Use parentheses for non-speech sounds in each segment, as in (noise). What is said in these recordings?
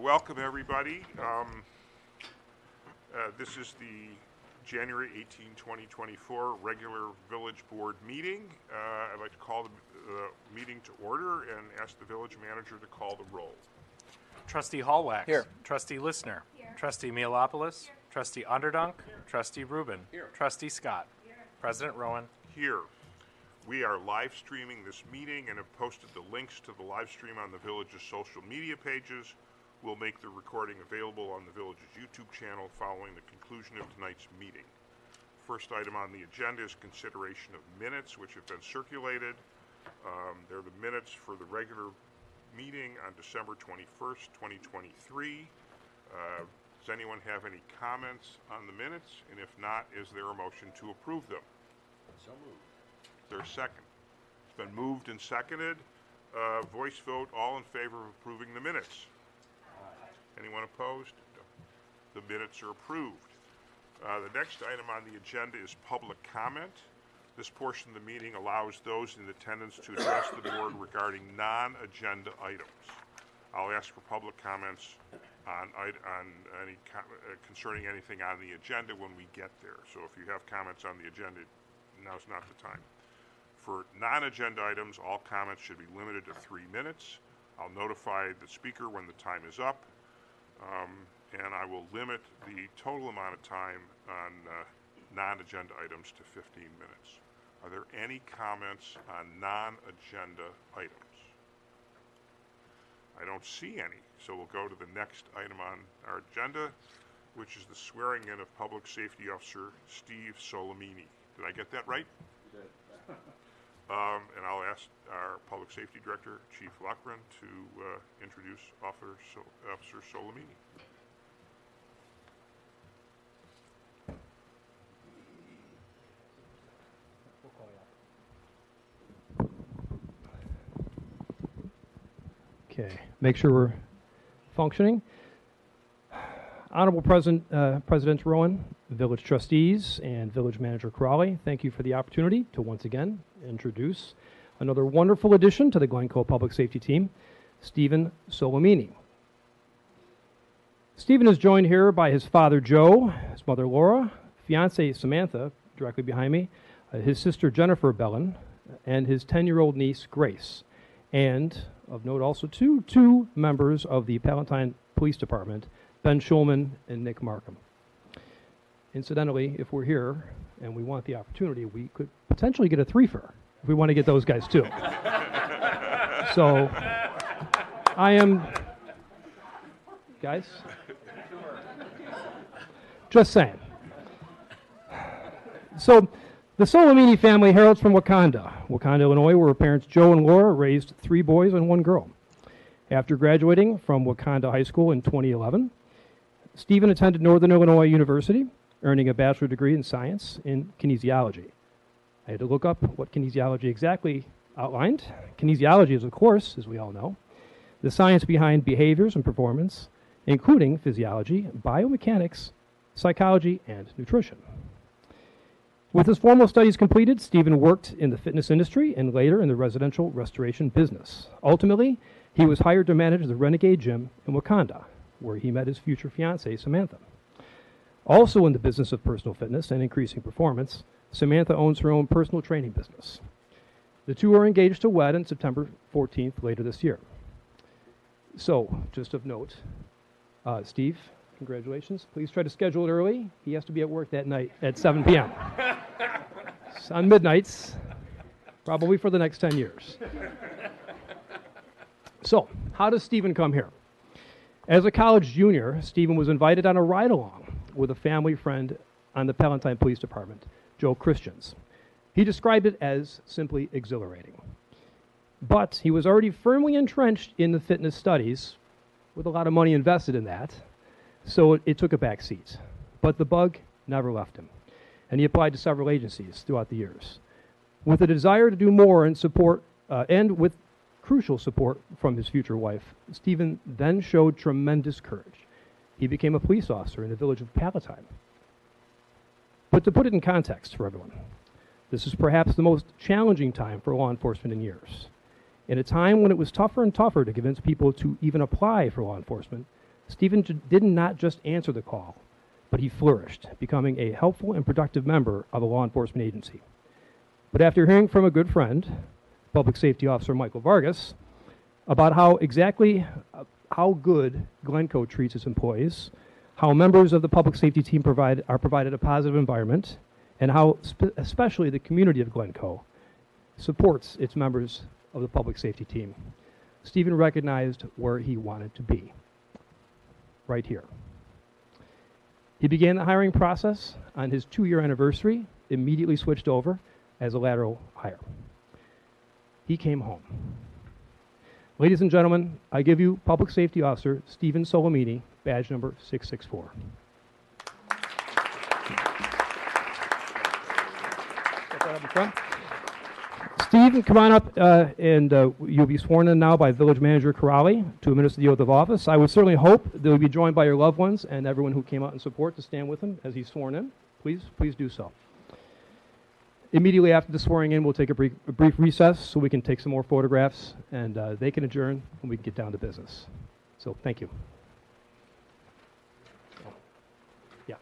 welcome everybody. Um, uh, This is the January 18, 2024 regular Village Board meeting. Uh, I'd like to call the uh, meeting to order and ask the village manager to call the roll. Trustee Hallwax. Here. Trustee Listener. Here. Trustee Nicolopoulos. Trustee Underdunk. Here. Trustee Rubin. Here. Trustee Scott. Here. President Roin. Here, we are live streaming this meeting and have posted the links to the live stream on the village's social media pages. We'll make the recording available on the village's YouTube channel following the conclusion of tonight's meeting. First item on the agenda is consideration of minutes which have been circulated. Um, They're the minutes for the regular meeting on December 21st, 2023. Uh, Does anyone have any comments on the minutes? And if not, is there a motion to approve them? So moved. Is there a second? It's been moved and seconded. Uh, Voice vote, all in favor of approving the minutes? Anyone opposed? The minutes are approved. Uh, The next item on the agenda is public comment. This portion of the meeting allows those in attendance to address the board regarding non-agenda items. I'll ask for public comments on, on any, uh, concerning anything on the agenda when we get there. So if you have comments on the agenda, now's not the time. For non-agenda items, all comments should be limited to three minutes. I'll notify the speaker when the time is up, um, and I will limit the total amount of time on uh, non-agenda items to 15 minutes. Are there any comments on non-agenda items? I don't see any, so we'll go to the next item on our agenda, which is the swearing in of Public Safety Officer Steve Solomini. Did I get that right? (laughs) Um, and I'll ask our Public Safety Director, Chief Luckman, to uh, introduce Officer, Sol- Officer Solomini. Okay, make sure we're functioning. Honorable President, uh, President Roin, village trustees, and village manager Kiraly, thank you for the opportunity to once again introduce another wonderful addition to the Glencoe Public Safety Team, Stephen Solomini. Stephen is joined here by his father Joe, his mother Laura, fiance Samantha, directly behind me, uh, his sister Jennifer Bellin, and his 10 year old niece Grace. And of note also two, two members of the Palatine Police Department, Ben Schulman and Nick Markham. Incidentally, if we're here and we want the opportunity, we could potentially get a threefer if we want to get those guys too. (laughs) so I am, guys, just saying. So the Solomini family heralds from Wauconda, Wauconda, Illinois, where her parents Joe and Laura raised three boys and one girl. After graduating from Wauconda High School in 2011, Stephen attended Northern Illinois University, earning a bachelor degree in science in kinesiology. I had to look up what kinesiology exactly outlined. Kinesiology is, of course, as we all know, the science behind behaviors and performance, including physiology, biomechanics, psychology, and nutrition. With his formal studies completed, Stephen worked in the fitness industry and later in the residential restoration business. Ultimately, he was hired to manage the Renegade Gym in Wauconda, where he met his future fiancee, Samantha. Also in the business of personal fitness and increasing performance, Samantha owns her own personal training business. The two are engaged to wed on September 14th later this year. So, just of note, uh, Steve, congratulations. Please try to schedule it early. He has to be at work that night at 7 p.m. (laughs) On midnights, probably for the next 10 years. So, how does Stephen come here? As a college junior, Stephen was invited on a ride along with a family friend on the Palatine Police Department, Joe Christians. He described it as simply exhilarating. But he was already firmly entrenched in the fitness studies with a lot of money invested in that, so it, it took a back seat. But the bug never left him, and he applied to several agencies throughout the years. With a desire to do more and support, uh, and with crucial support from his future wife, Stephen then showed tremendous courage. He became a police officer in the village of Palatine. But to put it in context for everyone, this is perhaps the most challenging time for law enforcement in years. In a time when it was tougher and tougher to convince people to even apply for law enforcement, Stephen did not just answer the call, but he flourished, becoming a helpful and productive member of a law enforcement agency. But after hearing from a good friend, Public Safety Officer Michael Vargas, about how exactly uh, how good Glencoe treats its employees, how members of the public safety team provide, are provided a positive environment, and how spe- especially the community of Glencoe supports its members of the public safety team. Stephen recognized where he wanted to be, right here. He began the hiring process on his two year anniversary, immediately switched over as a lateral hire. He came home. Ladies and gentlemen, I give you Public Safety Officer Stephen Solomini, badge number 664. Got that up in front? Steve, come on up, uh, and uh, you'll be sworn in now by Village Manager Kiraly to administer the oath of office. I would certainly hope that you'll be joined by your loved ones and everyone who came out in support to stand with him as he's sworn in. Please, please do so. Immediately after the swearing in, we'll take a brief, a brief recess so we can take some more photographs, and uh, they can adjourn, and we can get down to business. So, thank you. Yeah.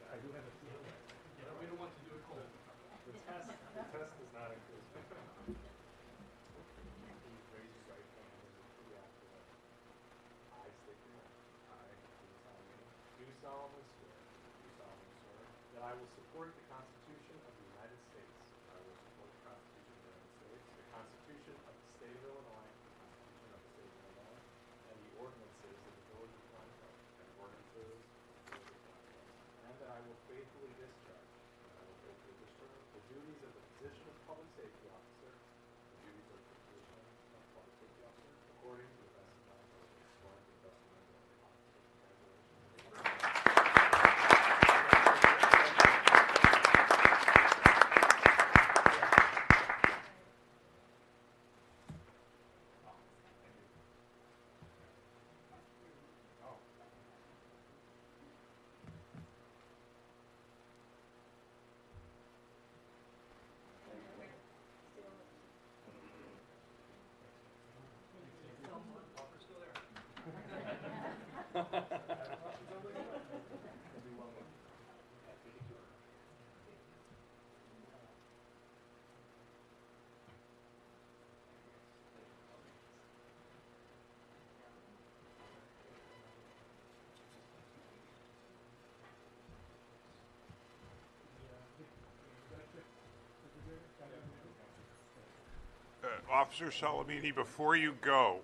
Do solemnly swear. Do solemnly swear. That I will support the Constitution of the United States. I will support the Constitution of the United States. The Constitution of the State of Illinois. The Constitution of the State of Illinois. And the ordinances of the Village of Glencoe. And ordinances of the Village of Glencoe. And that I will faithfully discharge. And I will faithfully discharge the duties of the position of Public Safety Officer. The duties of the position of Public Safety Officer. According to the best of my ability. According to the best of my ability. Congratulations. Uh, Officer Salamini, before you go,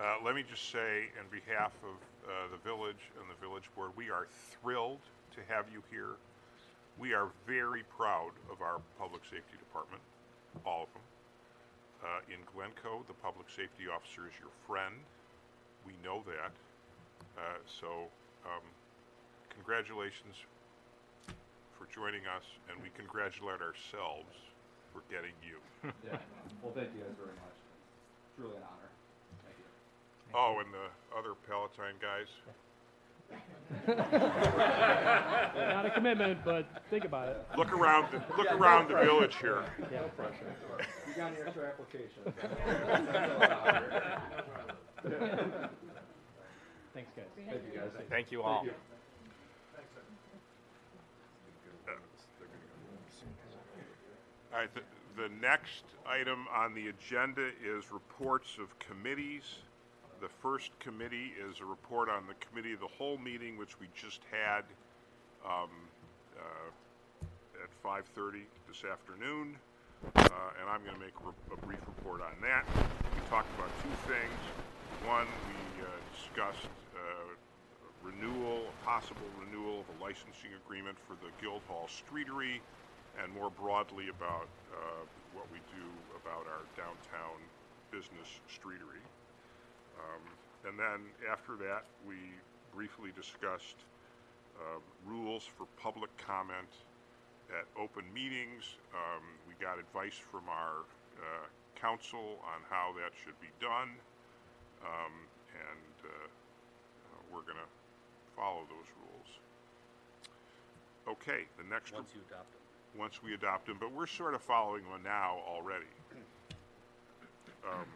uh, let me just say, in behalf of uh, the village and the village board, we are thrilled to have you here. We are very proud of our public safety department, all of them. Uh, in Glencoe, the public safety officer is your friend. We know that. Uh, so, um, congratulations for joining us, and we congratulate ourselves for getting you. (laughs) Yeah. Well, thank you guys very much. Truly an honor. Thank you. Oh, and the other Palatine guys. (laughs) Not a commitment, but think about it. Look around, the, look around the village here. No pressure. You got an extra applications? (laughs) Thanks, guys. Thank you guys. Thank you all. All right, the, the next item on the agenda is reports of committees. The first committee is a report on the committee of the whole meeting, which we just had um, uh, at 5:30 this afternoon. Uh, and I'm going to make a brief report on that. We talked about two things. One, we uh, discussed uh, renewal, a possible renewal of a licensing agreement for the Guildhall Streetery, and more broadly about uh, what we do about our downtown business streetery. Um, and then after that, we briefly discussed uh, rules for public comment at open meetings. Um, we got advice from our uh, council on how that should be done, um, and uh, uh, we're going to follow those rules. Okay, the next. Once you adopt them. Once we adopt them, but we're sort of following one now already. Um,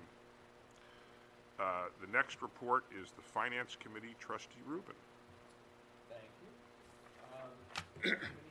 Uh, The next report is the Finance Committee, trustee Rubin. Thank you. Um, (clears throat)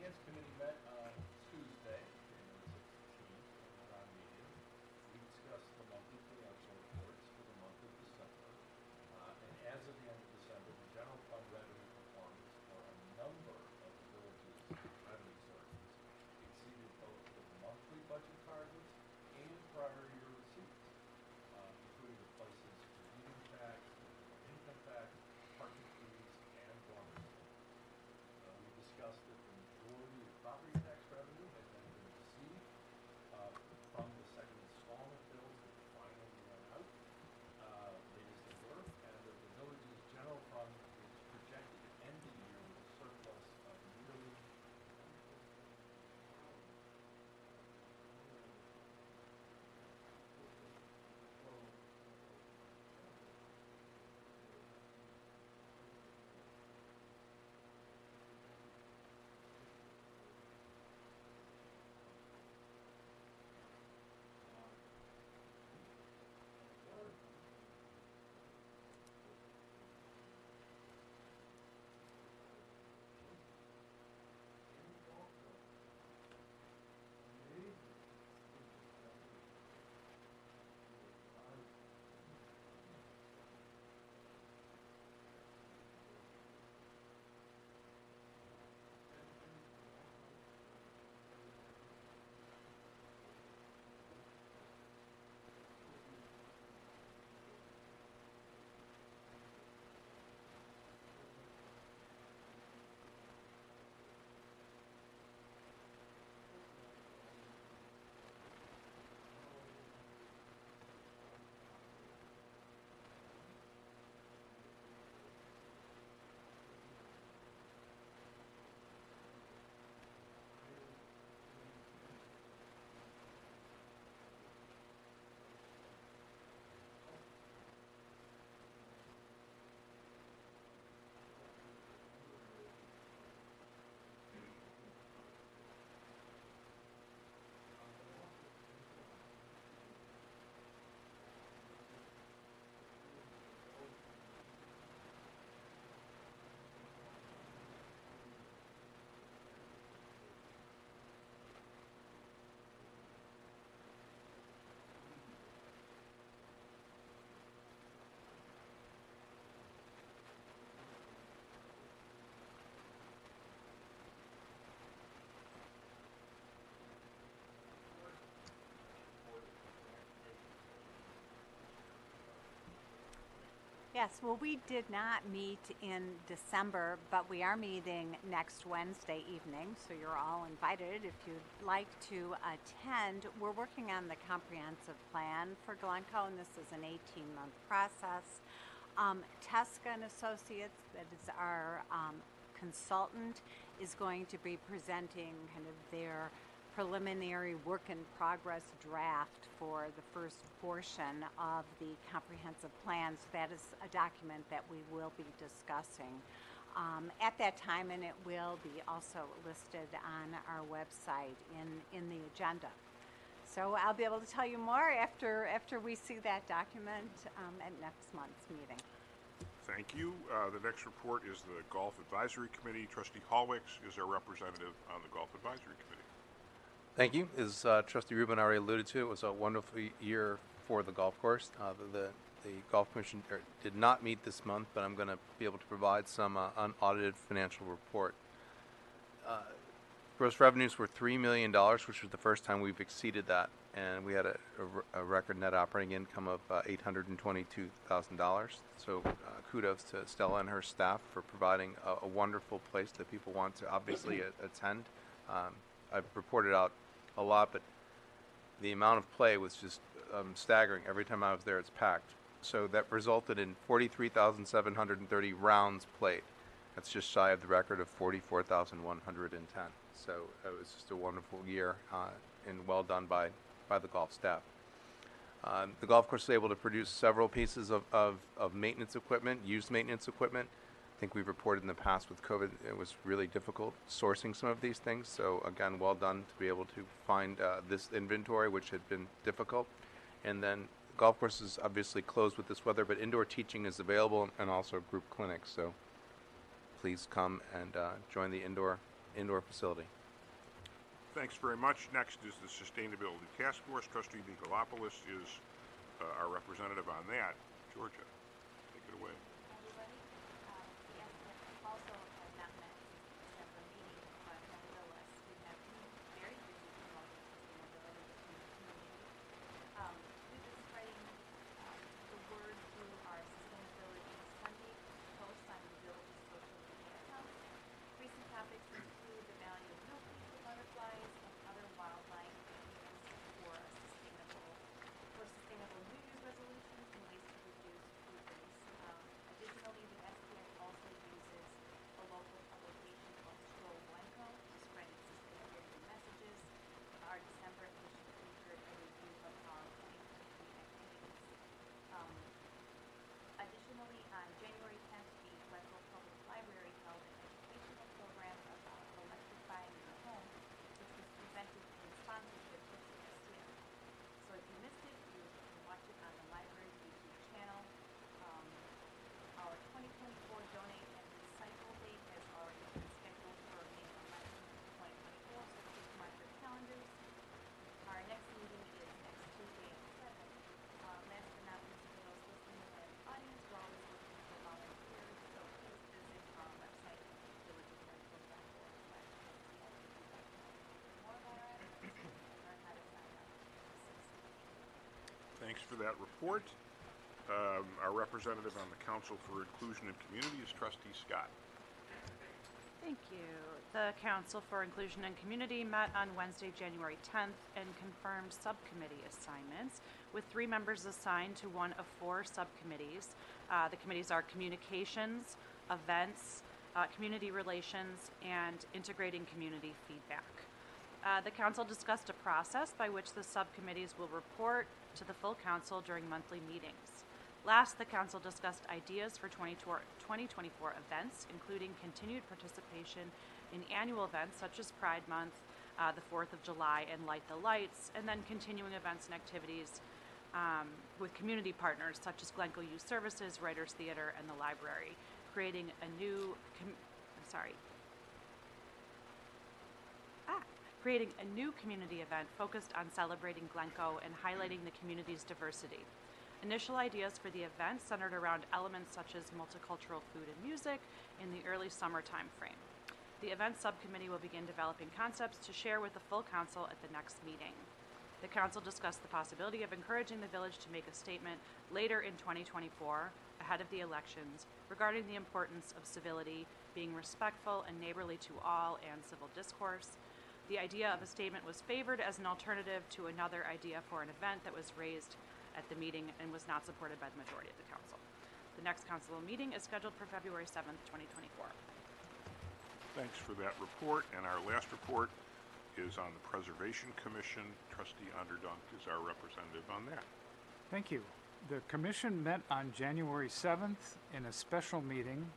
Yes, well, we did not meet in December, but we are meeting next Wednesday evening, so you're all invited if you'd like to attend. We're working on the comprehensive plan for Glencoe, and this is an 18-month process. Um, Teska and Associates, that is our um, consultant, is going to be presenting kind of their preliminary work in progress draft for the first portion of the comprehensive plan. So that is a document that we will be discussing um, at that time, and it will be also listed on our website in, in the agenda. So I'll be able to tell you more after, after we see that document um, at next month's meeting. Thank you. Uh, The next report is the Golf Advisory Committee. Trustee Hallwicks is our representative on the Golf Advisory Committee. Thank you. As uh, Trustee Rubin already alluded to, it was a wonderful year for the golf course. Uh, the, the, Golf Commission er, did not meet this month, but I'm going to be able to provide some uh, unaudited financial report. Uh, gross revenues were $3 million, which was the first time we've exceeded that. And we had a, a a record net operating income of uh, $822,000. So uh, kudos to Stella and her staff for providing a, a wonderful place that people want to obviously attend. Um, I've reported out a lot, but the amount of play was just um, staggering. Every time I was there, it's packed. So that resulted in 43,730 rounds played. That's just shy of the record of 44,110. So it was just a wonderful year uh, and well done by, by the golf staff. Um, the golf course was able to produce several pieces of, of, of maintenance equipment, used maintenance equipment. I think we've reported in the past with COVID, it was really difficult sourcing some of these things. So again, well done to be able to find uh, this inventory, which had been difficult. And then golf course is obviously closed with this weather, but indoor teaching is available and also group clinics. So please come and uh, join the indoor indoor facility. Thanks very much. Next is the Sustainability Task Force. Trustee Nicolopoulos is uh, our representative on that. Georgia, take it away. everybody. Um, yes, we also have not met since the December meeting, but nevertheless, we have been very busy promoting sustainability within the community. Um, we've been spreading, um, the word through our sustainability Sunday posts on the village's social media accounts. Recent topics include the value of milkweed for butterflies and other wildlife and for a sustainable for sustainable New Year's resolutions and ways to reduce food waste. Um, additionally, the SBA also uses a local publication called Stroll Glencoe to spread its sustainability messages. Our December edition featured a review of our 2023 activities. Um, Additionally, on January 10th, the Glencoe Public Library held an educational program about electrifying your home, which was presented in sponsorship with the STM. So if you missed it, you can watch it on the library's YouTube channel. Um, our 2024 Donate and Recycle Date has already been scheduled for May 11th, 2024, so please mark your calendars. Our next meeting is next Tuesday at seven. Uh, last but not least, for those listening in the audience, we're always looking for volunteers, so please visit our website, villageofglencoe.org slash STL if you'd like to know more about our efforts and learn how to sign up. Thanks for that report. Um, Our representative on the Council for Inclusion and Community is Trustee Scott. Thank you. The Council for Inclusion and Community met on Wednesday, January 10th, and confirmed subcommittee assignments, with three members assigned to one of four subcommittees. Uh, The committees are Communications, Events, uh, Community Relations, and Integrating Community Feedback. Uh, The council discussed a process by which the subcommittees will report to the full council during monthly meetings. Last, the council discussed ideas for 2024 2024 events, including continued participation in annual events such as Pride Month, uh, the 4th of July, and Light the Lights, and then continuing events and activities um, with community partners such as Glencoe Youth Services, Writers Theater, and the library, creating a new, I'm sorry, creating a new community event focused on celebrating Glencoe and highlighting the community's diversity. Initial ideas for the event centered around elements such as multicultural food and music in the early summer timeframe. The event subcommittee will begin developing concepts to share with the full council at the next meeting. The council discussed the possibility of encouraging the village to make a statement later in 2024, ahead of the elections, regarding the importance of civility, being respectful and neighborly to all, and civil discourse. The idea of a statement was favored as an alternative to another idea for an event that was raised at the meeting and was not supported by the majority of the council. The next council meeting is scheduled for February 7th, 2024. Thanks for that report. And our last report is on the Preservation Commission. Trustee Underdunk is our representative on that. Thank you. The commission met on January 7th in a special meeting.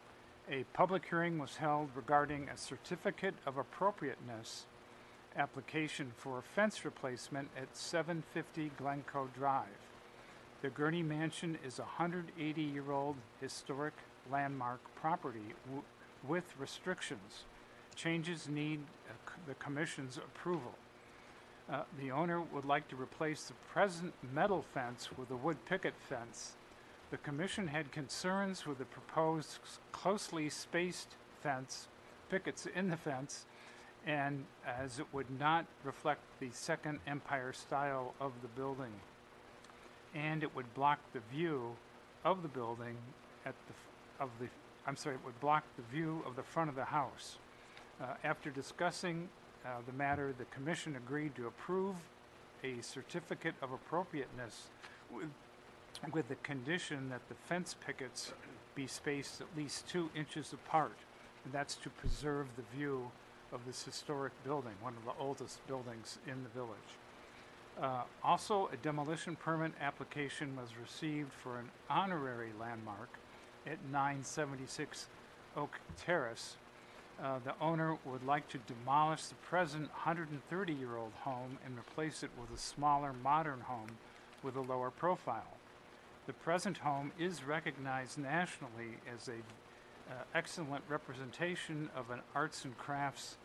A public hearing was held regarding a certificate of appropriateness application for fence replacement at 750 Glencoe Drive. The Gurney Mansion is a 180-year-old historic landmark property with restrictions. Changes need the commission's approval. Uh, The owner would like to replace the present metal fence with a wood picket fence. The commission had concerns with the proposed closely spaced fence, pickets in the fence, and as it would not reflect the Second Empire style of the building. And it would block the view of the building at the, of the, I'm sorry, it would block the view of the front of the house. Uh, After discussing uh, the matter, the commission agreed to approve a certificate of appropriateness with, with the condition that the fence pickets be spaced at least two inches apart. And that's to preserve the view of this historic building, one of the oldest buildings in the village. Uh, Also, a demolition permit application was received for an honorary landmark at 976 Oak Terrace. Uh, The owner would like to demolish the present 130-year-old home and replace it with a smaller, modern home with a lower profile. The present home is recognized nationally as a uh, excellent representation of an arts and crafts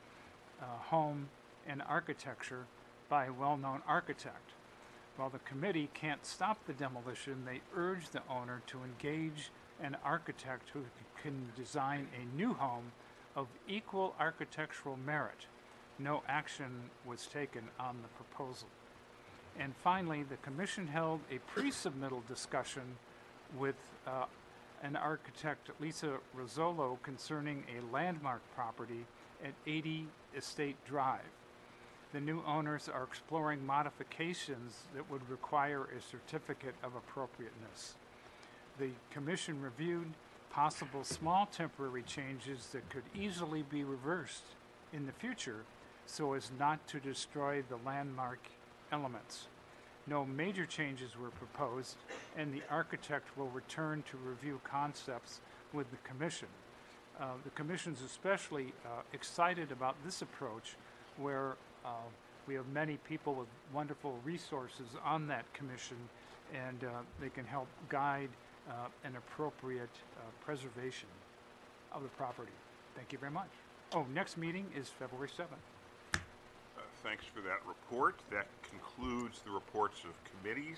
uh, home and architecture by a well-known architect. While the committee can't stop the demolition, they urge the owner to engage an architect who can design a new home of equal architectural merit. No action was taken on the proposal. And finally, the commission held a pre-submittal discussion with uh, an architect, Lisa Rizzolo, concerning a landmark property at 80 Estate Drive. The new owners are exploring modifications that would require a certificate of appropriateness. The commission reviewed possible small temporary changes that could easily be reversed in the future so as not to destroy the landmark elements. No major changes were proposed, and the architect will return to review concepts with the commission. Uh, the commission's especially uh, excited about this approach where uh, we have many people with wonderful resources on that commission and uh, they can help guide uh, an appropriate uh, preservation of the property. Thank you very much. Oh, next meeting is February 7th. Uh, Thanks for that report. That concludes the reports of committees.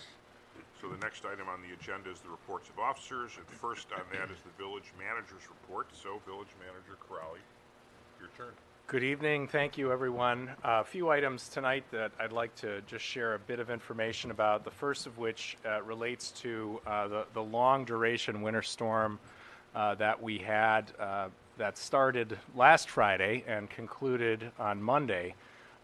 So the next item on the agenda is the reports of officers, and first on that is the village manager's report. So, Village Manager Kiraly, your turn. Good evening. Thank you, everyone. A few items tonight that I'd like to just share a bit of information about. The first of which uh, relates to uh, the, the long duration winter storm uh, that we had uh, that started last Friday and concluded on Monday.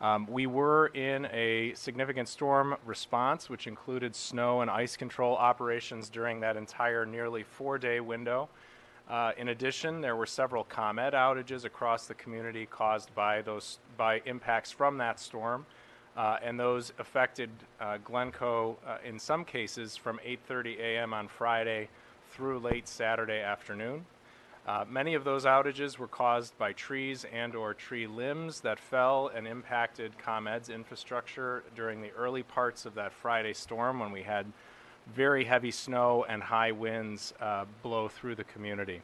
Um, we were in a significant storm response, which included snow and ice control operations during that entire nearly four day window. Uh, in addition, there were several ComEd outages across the community caused by those by impacts from that storm, uh, and those affected uh, Glencoe uh, in some cases from 8:30 a.m. on Friday through late Saturday afternoon. Uh, many of those outages were caused by trees and/or tree limbs that fell and impacted ComEd's infrastructure during the early parts of that Friday storm when we had very heavy snow and high winds uh, blow through the community.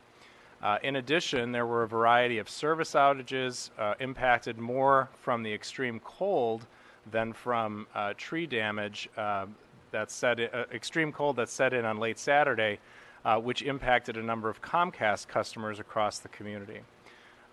Uh, in addition, there were a variety of service outages uh, impacted more from the extreme cold than from uh, tree damage uh, that set in, extreme cold that set in on late Saturday, uh, which impacted a number of Comcast customers across the community.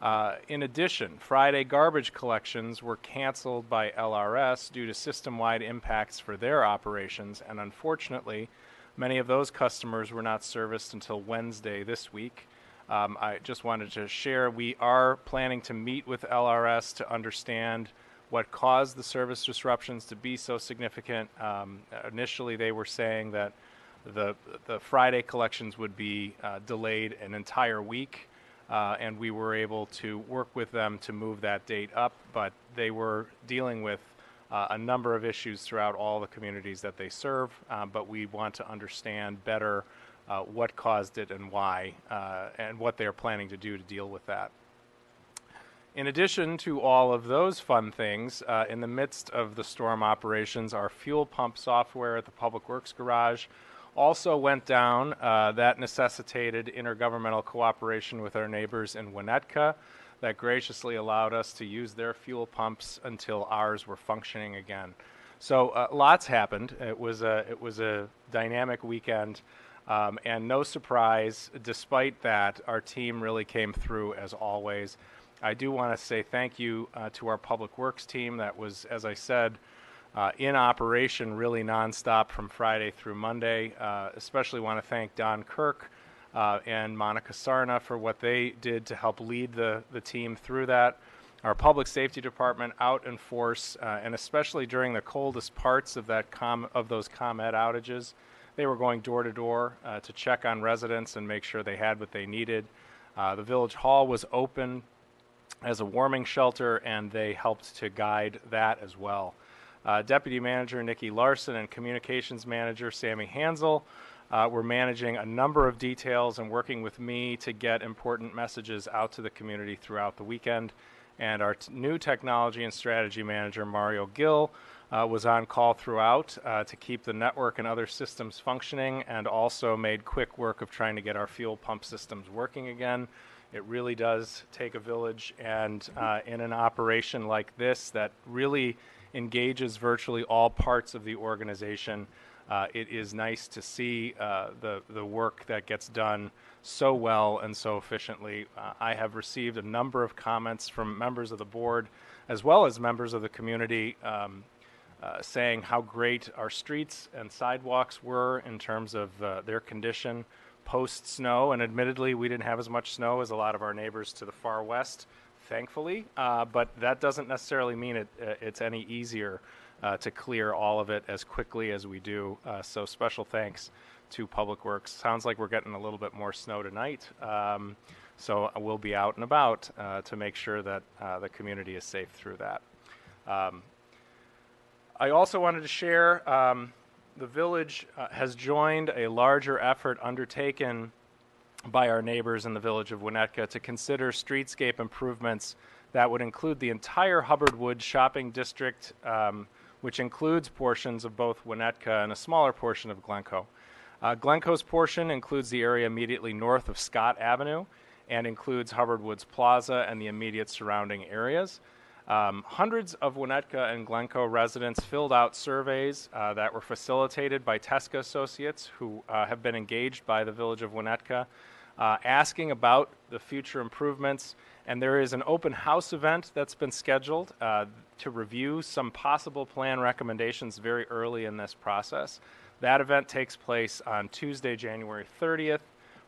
Uh, in addition, Friday garbage collections were canceled by LRS due to system wide impacts for their operations, and unfortunately, many of those customers were not serviced until Wednesday this week. Um, I just wanted to share we are planning to meet with LRS to understand what caused the service disruptions to be so significant. Um, initially, they were saying that the, the Friday collections would be uh, delayed an entire week uh, and we were able to work with them to move that date up. But they were dealing with uh, a number of issues throughout all the communities that they serve. Uh, but we want to understand better uh, what caused it and why, uh, and what they are planning to do to deal with that. In addition to all of those fun things, uh, in the midst of the storm operations, our fuel pump software at the Public Works Garage also went down. Uh, that necessitated intergovernmental cooperation with our neighbors in Winnetka that graciously allowed us to use their fuel pumps until ours were functioning again. So uh, lots happened. It was a it was a dynamic weekend, um, and no surprise. Despite that, our team really came through as always. I do want to say thank you uh, to our public works team that was, as I said, uh, in operation really nonstop from Friday through Monday. Uh, especially want to thank Don Kirk uh, and Monica Sarna for what they did to help lead the, the team through that. Our public safety department out in force, uh, and especially during the coldest parts of that com- of those ComEd outages, they were going door to door uh, to check on residents and make sure they had what they needed. Uh, the village hall was open as a warming shelter, and they helped to guide that as well. Uh, Deputy Manager Nikki Larson and Communications Manager Sammy Hansel uh, were managing a number of details and working with me to get important messages out to the community throughout the weekend. And our t- new Technology and Strategy Manager Mario Gill uh, was on call throughout uh, to keep the network and other systems functioning and also made quick work of trying to get our fuel pump systems working again. It really does take a village, and uh, in an operation like this that really engages virtually all parts of the organization, uh, it is nice to see uh, the, the work that gets done so well and so efficiently. Uh, I have received a number of comments from members of the board as well as members of the community um, uh, saying how great our streets and sidewalks were in terms of uh, their condition post snow. And admittedly, we didn't have as much snow as a lot of our neighbors to the far west, thankfully. Uh, but that doesn't necessarily mean it, uh, it's any easier uh, to clear all of it as quickly as we do. Uh, so special thanks to Public Works. Sounds like we're getting a little bit more snow tonight. Um, so we'll be out and about uh, to make sure that uh, the community is safe through that. Um, I also wanted to share um, the village uh, has joined a larger effort undertaken by our neighbors in the village of Winnetka to consider streetscape improvements that would include the entire Hubbard Woods shopping district, um, which includes portions of both Winnetka and a smaller portion of Glencoe. Uh, Glencoe's portion includes the area immediately north of Scott Avenue and includes Hubbard Woods Plaza and the immediate surrounding areas. Um, hundreds of Winnetka and Glencoe residents filled out surveys uh, that were facilitated by Teska Associates, who uh, have been engaged by the village of Winnetka, uh, asking about the future improvements. And there is an open house event that's been scheduled uh, to review some possible plan recommendations very early in this process. That event takes place on Tuesday, January 30th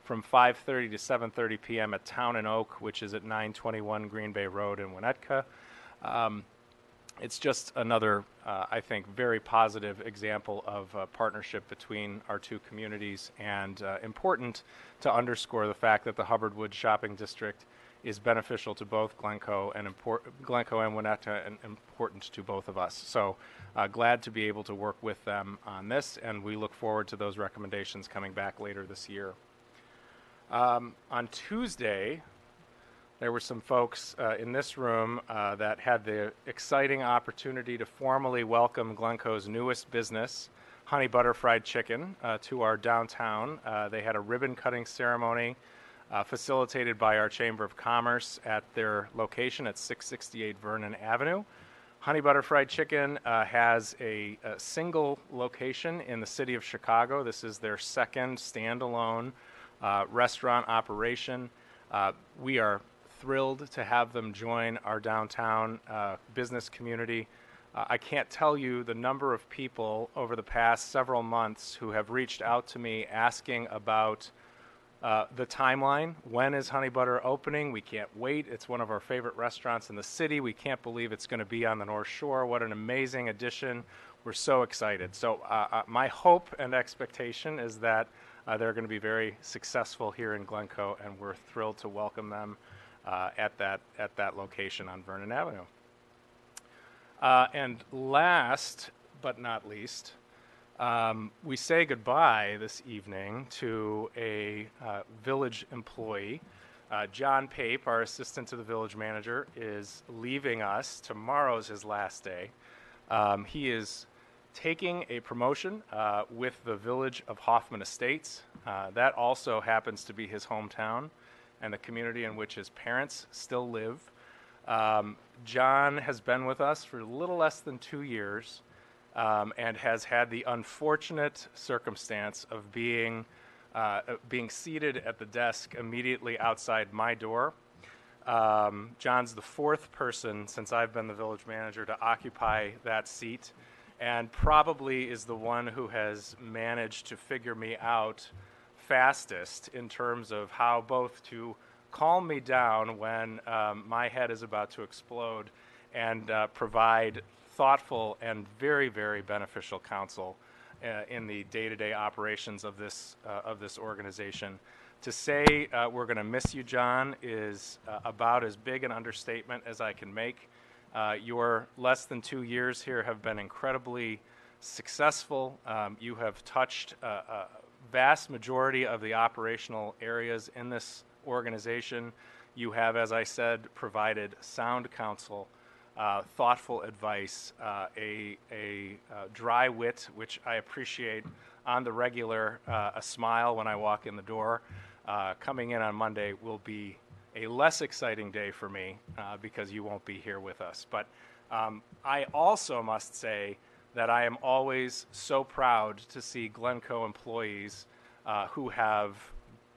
from 5:30 to 7:30 p.m. at Town and Oak, which is at 921 Green Bay Road in Winnetka. Um, it's just another, uh, I think, very positive example of partnership between our two communities, and uh, important to underscore the fact that the Hubbard Woods Shopping District is beneficial to both Glencoe and import- Glencoe and Winnetka, and important to both of us. So, uh, glad to be able to work with them on this, and we look forward to those recommendations coming back later this year. Um, on Tuesday, there were some folks uh, in this room uh, that had the exciting opportunity to formally welcome Glencoe's newest business, Honey Butter Fried Chicken, uh, to our downtown. Uh, they had a ribbon cutting ceremony uh, facilitated by our Chamber of Commerce at their location at 668 Vernon Avenue. Honey Butter Fried Chicken uh, has a, a single location in the city of Chicago. This is their second standalone uh, restaurant operation. Uh, we are thrilled to have them join our downtown uh, business community. Uh, I can't tell you the number of people over the past several months who have reached out to me asking about uh, the timeline. When is Honey Butter opening? We can't wait. It's one of our favorite restaurants in the city. We can't believe it's going to be on the North Shore. What an amazing addition. We're so excited. So, uh, uh, my hope and expectation is that uh, they're going to be very successful here in Glencoe, and we're thrilled to welcome them uh, at that at that location on Vernon Avenue. Uh, and last but not least, um, we say goodbye this evening to a uh, village employee. Uh, John Pape, our assistant to the village manager, is leaving us. Tomorrow's his last day. Um, he is taking a promotion uh, with the village of Hoffman Estates. Uh, that also happens to be his hometown and the community in which his parents still live. Um, John has been with us for a little less than two years um, and has had the unfortunate circumstance of being, uh, being seated at the desk immediately outside my door. Um, John's the fourth person since I've been the village manager to occupy that seat and probably is the one who has managed to figure me out fastest in terms of how both to calm me down when um, my head is about to explode and uh, provide thoughtful and very, very beneficial counsel uh, in the day-to-day operations of this uh, of this organization. To say uh, we're going to miss you, John, is uh, about as big an understatement as I can make. Uh, your less than two years here have been incredibly successful. Um, you have touched vast majority of the operational areas in this organization. You have, as I said, provided sound counsel uh, thoughtful advice, uh, a, a uh, dry wit, which I appreciate on the regular, uh, a smile when I walk in the door. Uh, coming in on Monday will be a less exciting day for me uh, because you won't be here with us. But um, I also must say that I am always so proud to see Glencoe employees uh, who have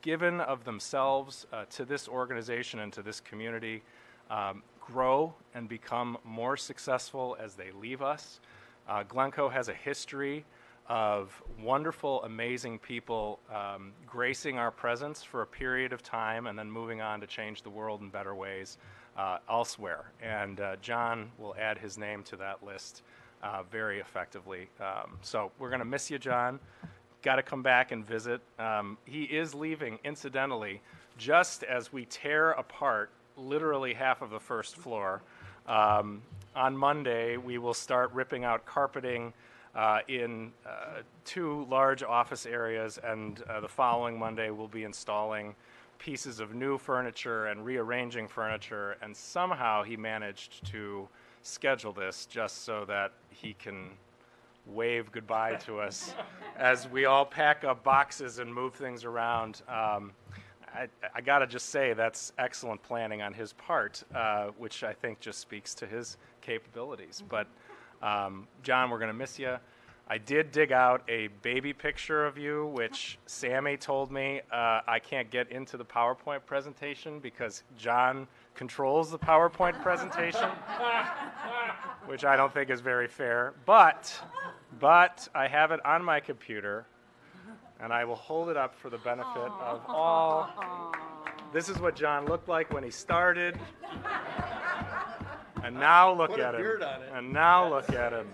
given of themselves uh, to this organization and to this community um, grow and become more successful as they leave us. Uh, Glencoe has a history of wonderful, amazing people um, gracing our presence for a period of time and then moving on to change the world in better ways uh, elsewhere. And uh, John will add his name to that list uh, very effectively. Um, so we're going to miss you, John. Got to come back and visit. Um, he is leaving, incidentally, just as we tear apart literally half of the first floor. Um, on Monday, we will start ripping out carpeting uh, in uh, two large office areas, and uh, the following Monday, we'll be installing pieces of new furniture and rearranging furniture. And somehow he managed to schedule this just so that he can wave goodbye to us (laughs) as we all pack up boxes and move things around. Um, I, I got to just say that's excellent planning on his part, uh, which I think just speaks to his capabilities. But um, John, we're going to miss you. I did dig out a baby picture of you, which Sammy told me uh, I can't get into the PowerPoint presentation because John controls the PowerPoint presentation, which I don't think is very fair. But, but I have it on my computer, and I will hold it up for the benefit of all. This is what John looked like when he started. And now look Put a at him. on it. And now look at him.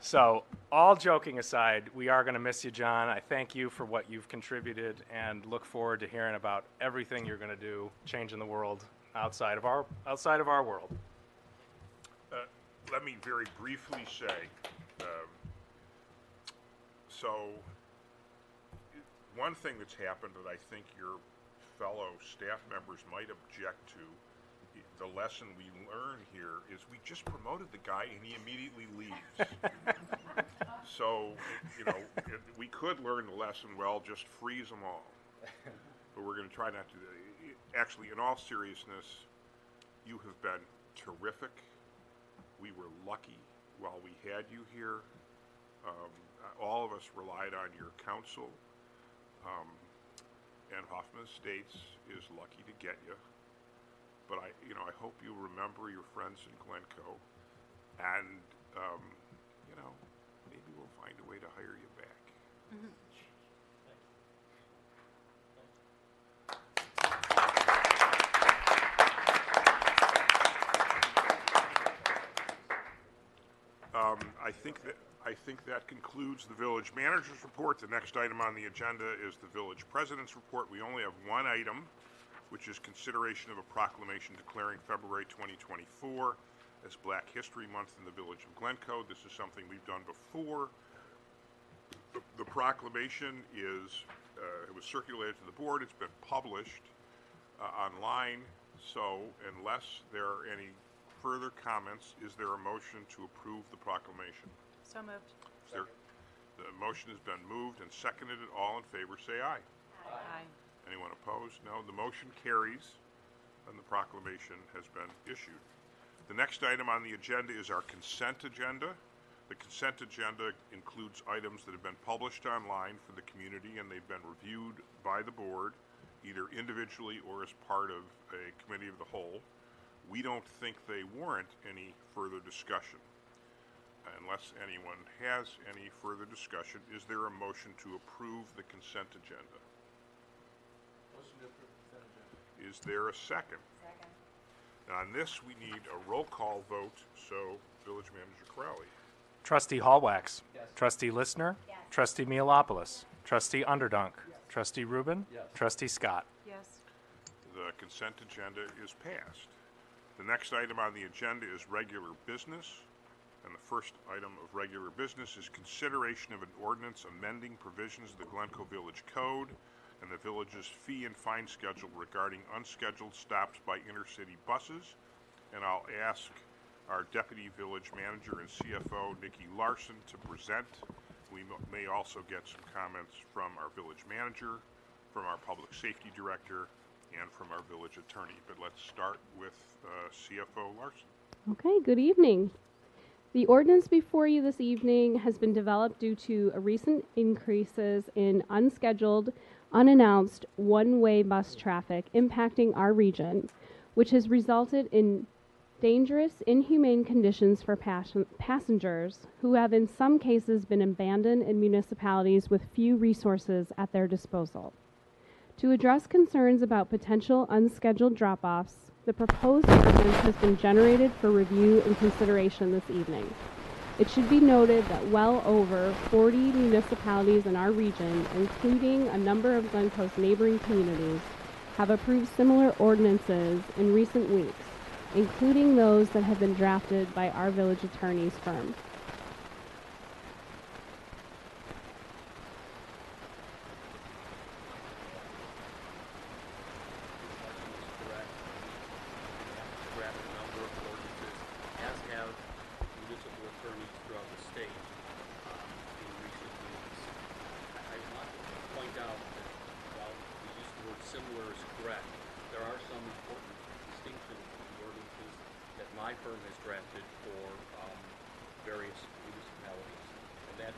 So, all joking aside, we are going to miss you, John. I thank you for what you've contributed and look forward to hearing about everything you're going to do changing the world outside of our outside of our world. Uh, Let me very briefly say, um, so, one thing that's happened that I think your fellow staff members might object to, the lesson we learn here is we just promoted the guy and he immediately leaves. (laughs) So, you know, we could learn the lesson, well, just freeze them all. But we're gonna try not to, actually, in all seriousness, you have been terrific. We were lucky while we had you here. Um, all of us relied on your counsel. Um, and Hoffman Estates is lucky to get you. But I, you know, I hope you remember your friends in Glencoe. And, um, you know, maybe we'll find a way to hire you back. Um, I think that, I think that concludes the village manager's report. The next item on the agenda is the village president's report. We only have one item, which is consideration of a proclamation declaring February 2024 as Black History Month in the village of Glencoe. This is something we've done before. The- The proclamation is, uh, it was circulated to the board, it's been published uh, online, so unless there are any further comments, is there a motion to approve the proclamation? So moved. Is there- The motion has been moved and seconded. All in favor, say aye. Aye. Anyone opposed? No. The motion carries, and the proclamation has been issued. The next item on the agenda is our consent agenda. The consent agenda includes items that have been published online for the community, and they've been reviewed by the board, either individually or as part of a committee of the whole. We don't think they warrant any further discussion. Unless anyone has any further discussion, is there a motion to approve the consent agenda? Is there a second? Second. On this, we need a roll call vote, so Village Manager Kiraly. Trustee Hallwax. Yes. Trustee Lissner. Yes. Trustee Nicolopoulos. Trustee Underdunk. Trustee Rubin. Yes. Trustee Scott. Yes. The consent agenda is passed. The next item on the agenda is regular business. And the first item of regular business is consideration of an ordinance amending provisions of the Glencoe Village Code and the village's fee and fine schedule regarding unscheduled stops by intercity buses. and I'll ask our Deputy Village Manager and CFO, Nikki Larson, to present. We may also get some comments from our village manager, from our Public Safety Director, and from our village attorney. But let's start with uh, CFO Larson. Okay, good evening. The ordinance before you this evening has been developed due to a recent increases in unscheduled, unannounced one-way bus traffic impacting our region, which has resulted in dangerous, inhumane conditions for pas- passengers who have in some cases been abandoned in municipalities with few resources at their disposal. To address concerns about potential unscheduled drop offs, the proposed ordinance has been generated for review and consideration this evening. It should be noted that well over 40 municipalities in our region, including a number of Glencoe's neighboring communities, have approved similar ordinances in recent weeks, including those that have been drafted by our village attorney's firm. Larson is correct. We have drafted a number of ordinances, as have municipal attorneys throughout the state, um, in recent weeks. I, I want to point out that while the use of the word similar is correct, there are some important distinctions in the ordinances that my firm has drafted for, um, various municipalities. And that,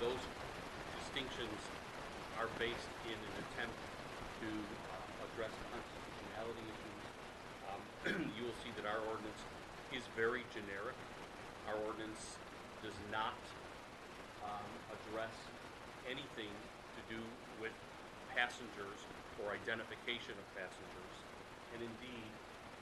those distinctions are based in an attempt to uh, address constitutionality issues. Um, You will see that our ordinance is very generic. Our ordinance does not um, address anything to do with passengers or of passengers. And indeed,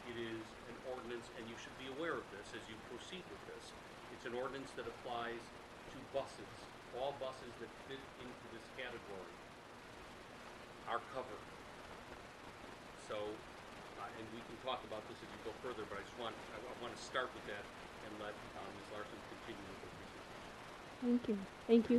it is an ordinance, and you should be aware of this as you proceed with this. It's an ordinance that applies to buses. All buses that fit into this category are covered. So, uh, and we can talk about this as you go further, but I just want, I want to start with that and let um, Ms. Larson continue with the presentation. Thank you. Thank you.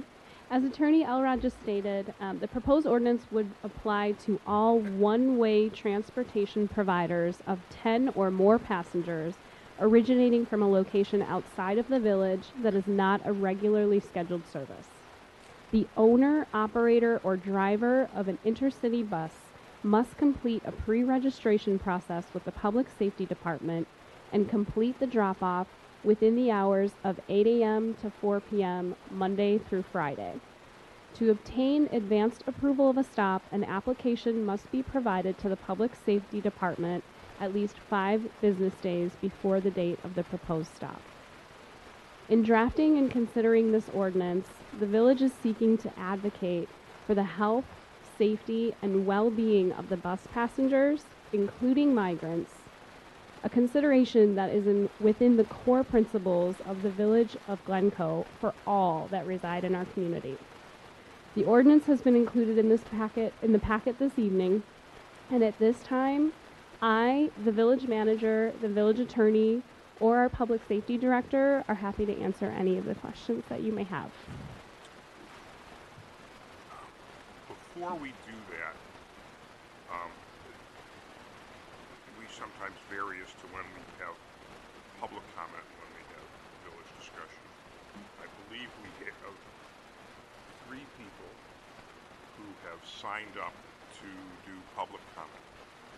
As Attorney Elrod just stated, um, the proposed ordinance would apply to all one-way transportation providers of 10 or more passengers originating from a location outside of the village that is not a regularly scheduled service. The owner, operator, or driver of an intercity bus must complete a pre-registration process with the Public Safety Department and complete the drop-off within the hours of 8 a.m. to 4 p.m. Monday through Friday. To obtain advanced approval of a stop, an application must be provided to the Public Safety Department at least five business days before the date of the proposed stop. In drafting and considering this ordinance, the village is seeking to advocate for the health, safety, and well-being of the bus passengers, including migrants, a consideration that is in, within the core principles of the village of Glencoe for all that reside in our community. The ordinance has been included in this packet in the packet this evening, and at this time, I, the village manager, the village attorney, or our public safety director are happy to answer any of the questions that you may have. Before we do that, um, we sometimes vary as to when we have public comment, and when we have village discussion. I believe we have three people who have signed up to do public comment.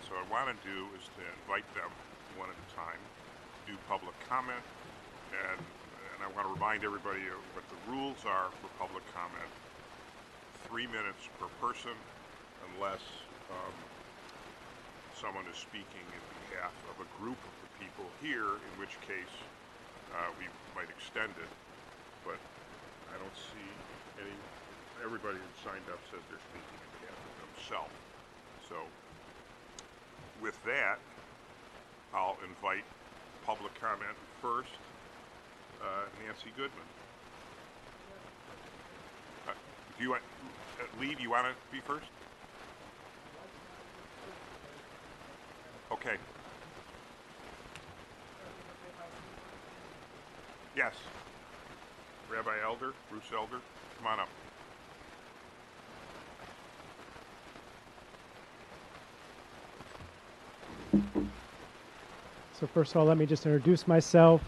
So what I want to do is to invite them one at a time, to do public comment, and, and I want to remind everybody of what the rules are for public comment three minutes per person unless um, someone is speaking in behalf of a group of the people here, in which case uh, we might extend it. But I don't see any, everybody who signed up says they're speaking themselves. So with that, I'll invite public comment first. Uh, Nancy Goodman. Uh, Do you want, uh, Lee, you want to be first? Okay. Yes. Rabbi Elder, Bruce Elder, come on up. So first of all, let me just introduce myself.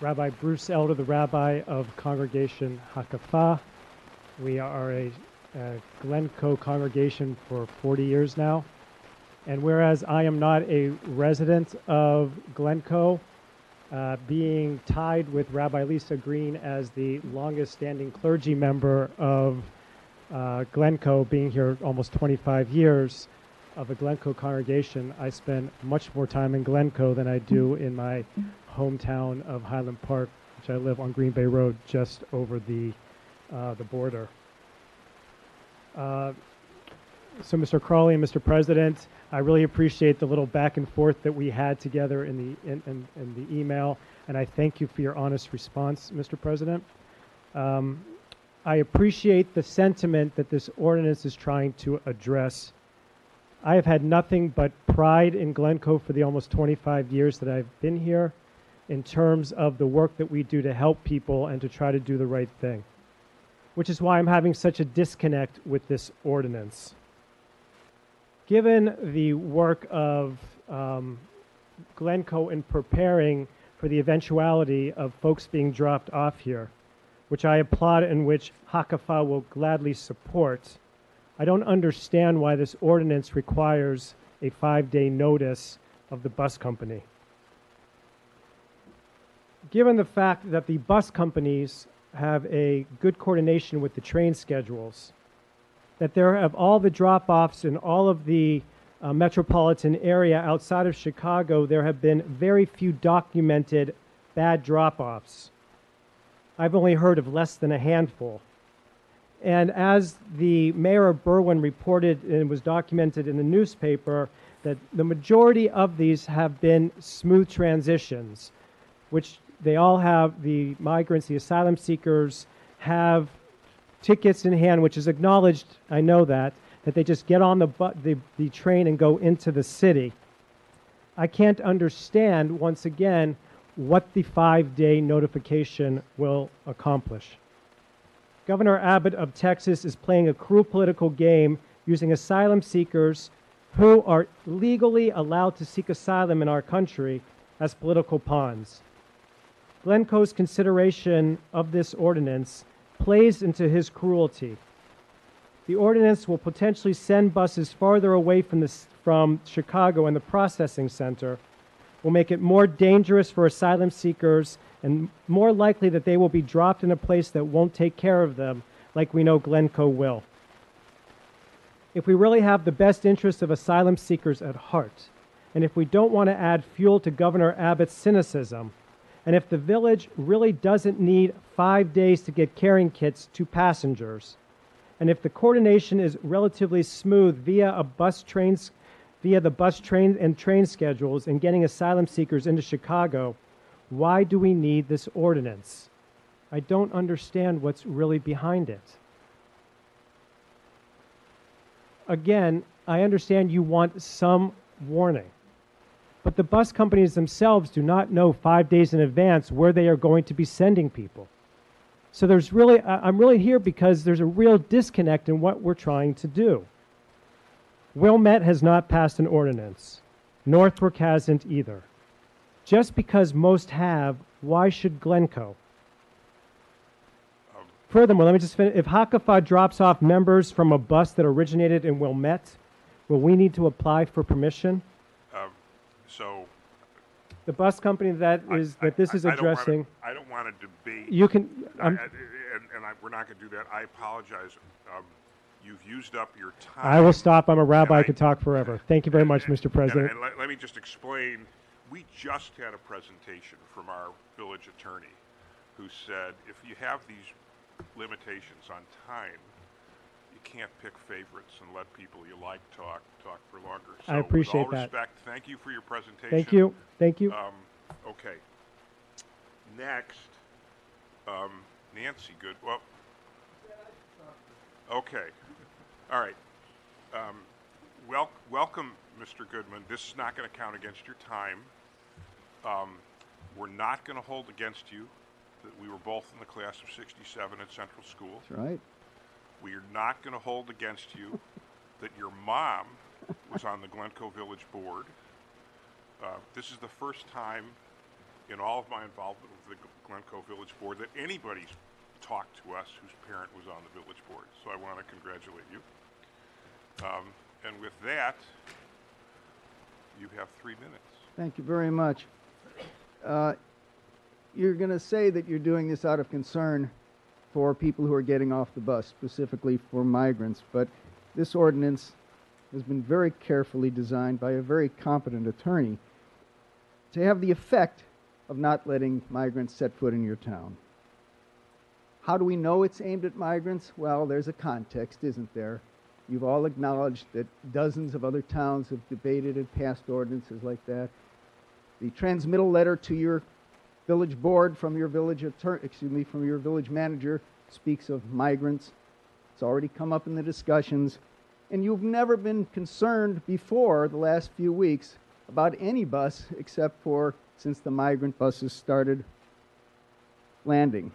Rabbi Bruce Elder, the rabbi of Congregation Hakafa. We are a, a Glencoe congregation for 40 years now. And whereas I am not a resident of Glencoe, uh, being tied with Rabbi Lisa Green as the longest standing clergy member of uh, Glencoe, being here almost 25 years of a Glencoe congregation, I spend much more time in Glencoe than I do in my hometown of Highland Park, which I live on Green Bay Road, just over the uh, the border. Uh, so, Mr. Kiraly and Mr. President, I really appreciate the little back and forth that we had together in the in, in, in the email, and I thank you for your honest response, Mr. President. Um, I appreciate the sentiment that this ordinance is trying to address. I have had nothing but pride in Glencoe for the almost 25 years that I've been here in terms of the work that we do to help people and to try to do the right thing, which is why I'm having such a disconnect with this ordinance. Given the work of um, Glencoe in preparing for the eventuality of folks being dropped off here, which I applaud and which Hakafa will gladly support, I don't understand why this ordinance requires a five day notice of the bus company. Given the fact that the bus companies have a good coordination with the train schedules, that there have all the drop offs in all of the uh, metropolitan area outside of Chicago, there have been very few documented bad drop offs. I've only heard of less than a handful. And as the mayor of Berwyn reported and was documented in the newspaper, that the majority of these have been smooth transitions, which they all have the migrants, the asylum seekers have tickets in hand, which is acknowledged, I know that, that they just get on the, bu- the, the train and go into the city. I can't understand, once again, what the five day notification will accomplish. Governor Abbott of Texas is playing a cruel political game using asylum seekers who are legally allowed to seek asylum in our country as political pawns. Glencoe's consideration of this ordinance plays into his cruelty. The ordinance will potentially send buses farther away from, this, from Chicago and the processing center, will make it more dangerous for asylum seekers and more likely that they will be dropped in a place that won't take care of them, like we know Glencoe will. If we really have the best interests of asylum seekers at heart, and if we don't want to add fuel to Governor Abbott's cynicism, and if the village really doesn't need five days to get carrying kits to passengers, and if the coordination is relatively smooth via a bus via the bus train and train schedules and getting asylum seekers into Chicago, why do we need this ordinance? I don't understand what's really behind it. Again, I understand you want some warning. But the bus companies themselves do not know five days in advance where they are going to be sending people. So there's really, I'm really here because there's a real disconnect in what we're trying to do. Wilmette has not passed an ordinance. Northbrook hasn't either. Just because most have, why should Glencoe? Furthermore, let me just finish. If Hakafa drops off members from a bus that originated in Wilmette, will we need to apply for permission? Um, So. The bus company that I- is that this I- is I don't wanna- addressing, I don't want to debate. you can. I- I'm, I- And, and we're not going to do that. I apologize. Um, You've used up your time. I will stop. I'm a rabbi. I could talk forever. (laughs) Thank you very much, and- Mr. President. And, and let, let me just explain. We just had a presentation from our village attorney who said if you have these limitations on time, you can't pick favorites and let people you like talk talk for longer. So I appreciate with all that. respect, thank you for your presentation. Thank you. Thank you. Um, okay. Next, um, Nancy Good. Well, okay. All right. Um, wel- welcome, Mr. Goodman. This is not going to count against your time. Um, we're not going to hold against you that we were both in the class of 67 at Central School. That's right. We are not going to hold against you (laughs) that your mom was on the Glencoe Village Board. Uh, This is the first time in all of my involvement with the Glencoe Village Board that anybody's talked to us whose parent was on the village board. So I want to congratulate you. Um, And with that, you have three minutes. Thank you very much. Uh, You're going to say that you're doing this out of concern for people who are getting off the bus, specifically for migrants, but this ordinance has been very carefully designed by a very competent attorney to have the effect of not letting migrants set foot in your town. How do we know it's aimed at migrants? Well, there's a context, isn't there? You've all acknowledged that dozens of other towns have debated and passed ordinances like that. The transmittal letter to your village board from your village attorney, excuse me, from your village manager speaks of migrants. It's already come up in the discussions. And you've never been concerned before the last few weeks about any bus except for since the migrant buses started landing.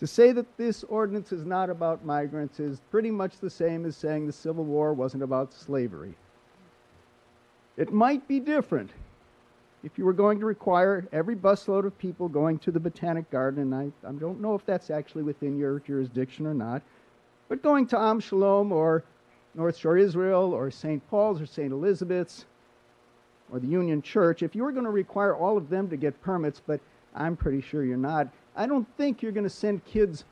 To say that this ordinance is not about migrants is pretty much the same as saying the Civil War wasn't about slavery. It might be different if you were going to require every busload of people going to the Botanic Garden, and I, I don't know if that's actually within your jurisdiction or not, but going to Am Shalom or North Shore Israel or St. Paul's or St. Elizabeth's or the Union Church, if you were going to require all of them to get permits, but I'm pretty sure you're not, I don't think you're going to send kids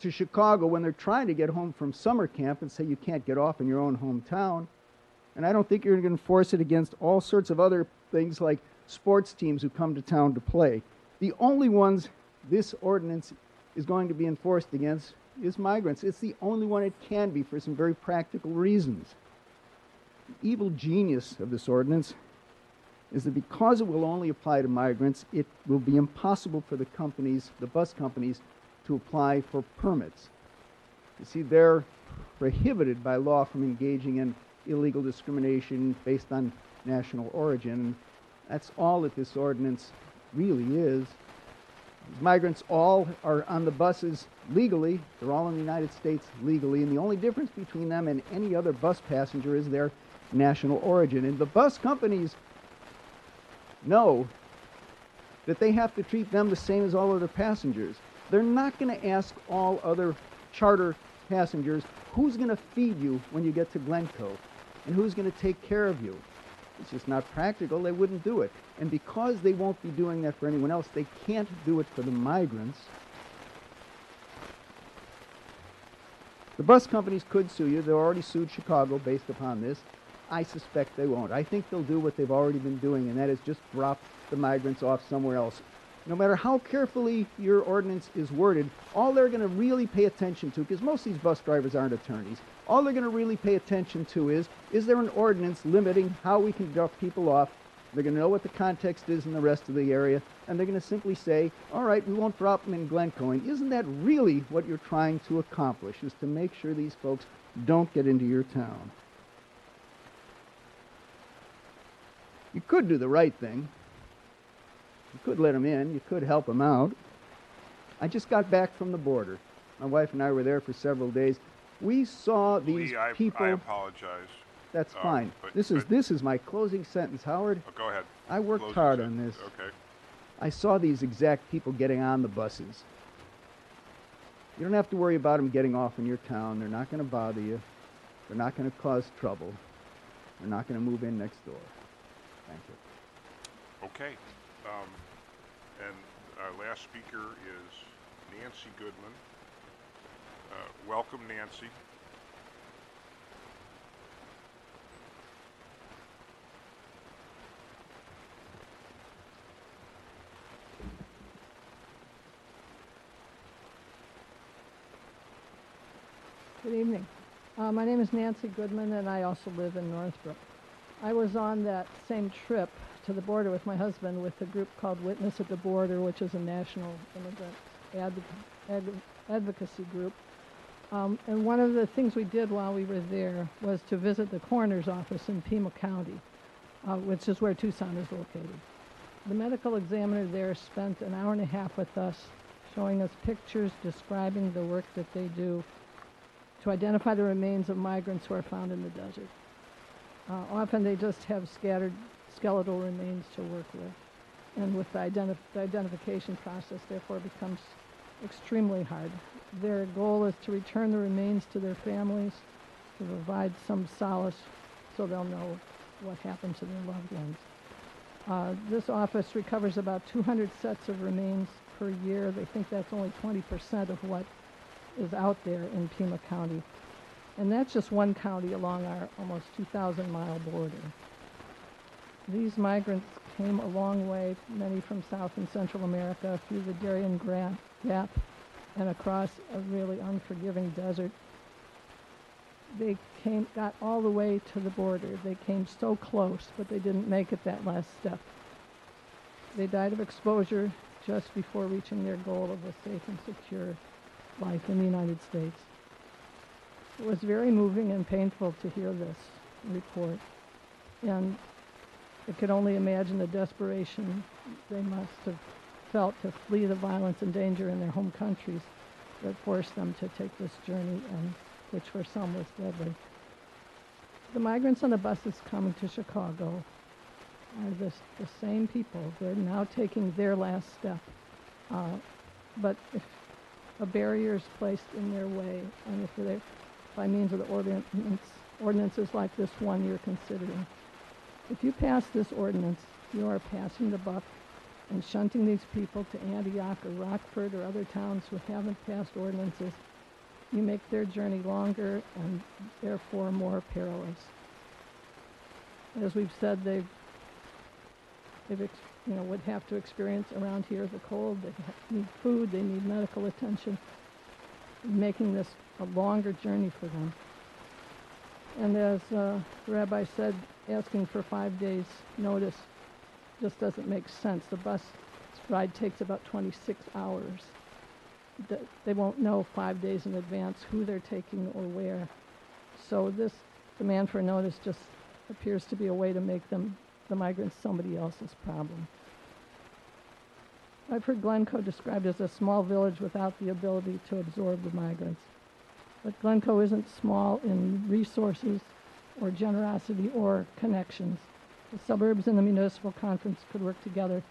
to Chicago when they're trying to get home from summer camp and say you can't get off in your own hometown. And I don't think you're going to enforce it against all sorts of other things like sports teams who come to town to play. The only ones this ordinance is going to be enforced against is migrants. It's the only one it can be for some very practical reasons. The evil genius of this ordinance is that because it will only apply to migrants, it will be impossible for the companies, the bus companies, to apply for permits. You see, they're prohibited by law from engaging in illegal discrimination based on national origin. That's all that this ordinance really is. Migrants all are on the buses legally. They're all in the United States legally. And the only difference between them and any other bus passenger is their national origin. And the bus companies know that they have to treat them the same as all other passengers. They're not going to ask all other charter passengers who's going to feed you when you get to Glencoe and who's going to take care of you. It's just not practical. They wouldn't do it. And because they won't be doing that for anyone else, they can't do it for the migrants. The bus companies could sue you. They've already sued Chicago based upon this. I suspect they won't. I think they'll do what they've already been doing, and that is just drop the migrants off somewhere else. No matter how carefully your ordinance is worded, all they're going to really pay attention to, because most of these bus drivers aren't attorneys, all they're going to really pay attention to is, is there an ordinance limiting how we can drop people off? They're going to know what the context is in the rest of the area, and they're going to simply say, all right, we won't drop them in Glencoe. Isn't that really what you're trying to accomplish, is to make sure these folks don't get into your town? You could do the right thing. You could let them in. You could help them out. I just got back from the border. My wife and I were there for several days. We saw these Lee, I, people. I apologize. That's uh, fine. but- This is but- this is my closing sentence, Howard. Oh, go ahead. I worked Close hard it. on this. Okay. I saw these exact people getting on the buses. You don't have to worry about them getting off in your town. They're not going to bother you. They're not going to cause trouble. They're not going to move in next door. Thank you. Okay. Um, and our last speaker is Nancy Goodman. Uh, welcome, Nancy. Good evening. Uh, my name is Nancy Goodman, and I also live in Northbrook. I was on that same trip to the border with my husband with a group called Witness at the Border, which is a national immigrant adv- adv- advocacy group. Um, and one of the things we did while we were there was to visit the coroner's office in Pima County, uh, which is where Tucson is located. The medical examiner there spent an hour and a half with us, showing us pictures describing the work that they do to identify the remains of migrants who are found in the desert. Uh, often they just have scattered skeletal remains to work with. And with the, identif- the identification process, therefore, becomes extremely hard. Their goal is to return the remains to their families, to provide some solace so they'll know what happened to their loved ones. Uh, this office recovers about 200 sets of remains per year. They think that's only 20% of what is out there in Pima County. And that's just one county along our almost 2,000 mile border. These migrants came a long way, many from South and Central America, through the Darien Gap and across a really unforgiving desert. They came, got all the way to the border. They came so close, but they didn't make it that last step. They died of exposure just before reaching their goal of a safe and secure life in the United States. It was very moving and painful to hear this report. And I could only imagine the desperation they must have felt to flee the violence and danger in their home countries that forced them to take this journey, and which for some was deadly. The migrants on the buses coming to Chicago are this, the same people. They're now taking their last step. Uh, but if a barrier is placed in their way, and if they, by means of the ordinance, ordinances like this one you're considering, if you pass this ordinance, you are passing the buck and shunting these people to Antioch or Rockford or other towns who haven't passed ordinances. You make their journey longer and therefore more perilous. As we've said, they've, they've you know, would have to experience around here the cold. They need food. They need medical attention. Making this a longer journey for them. And as uh, the rabbi said, asking for five days' notice just doesn't make sense. The bus ride takes about 26 hours. Th- They won't know five days in advance who they're taking or where. So this demand for notice just appears to be a way to make them, the migrants, somebody else's problem. I've heard Glencoe described as a small village without the ability to absorb the migrants. But Glencoe isn't small in resources or generosity or connections. The suburbs and the municipal conference could work together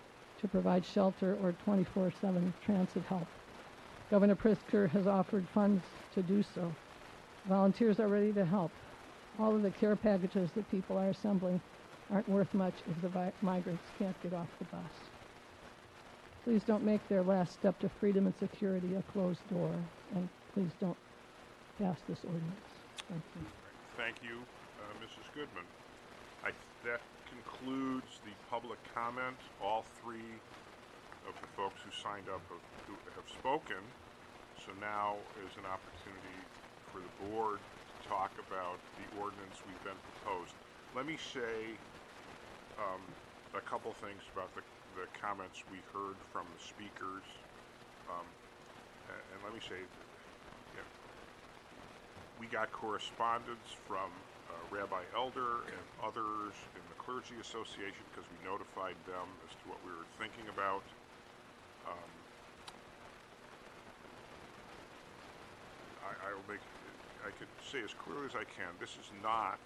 to provide shelter or 24 7 transit help. Governor Pritzker has offered funds to do so. Volunteers are ready to help. All of the care packages that people are assembling aren't worth much if the migrants can't get off the bus. Please don't make their last step to freedom and security a closed door, and please don't pass this ordinance. Thank you. Thank you, uh, Mrs. Goodman. I, that concludes the public comment. All three of the folks who signed up have, have spoken. So now is an opportunity for the board to talk about the ordinance we've been proposed. Let me say um, a couple things about the, the comments we heard from the speakers. Um, a- and, let me say, know, we got correspondence from Rabbi Elder and others in the Clergy Association because we notified them as to what we were thinking about. Um, I, I will make, I could say as clearly as I can, this is not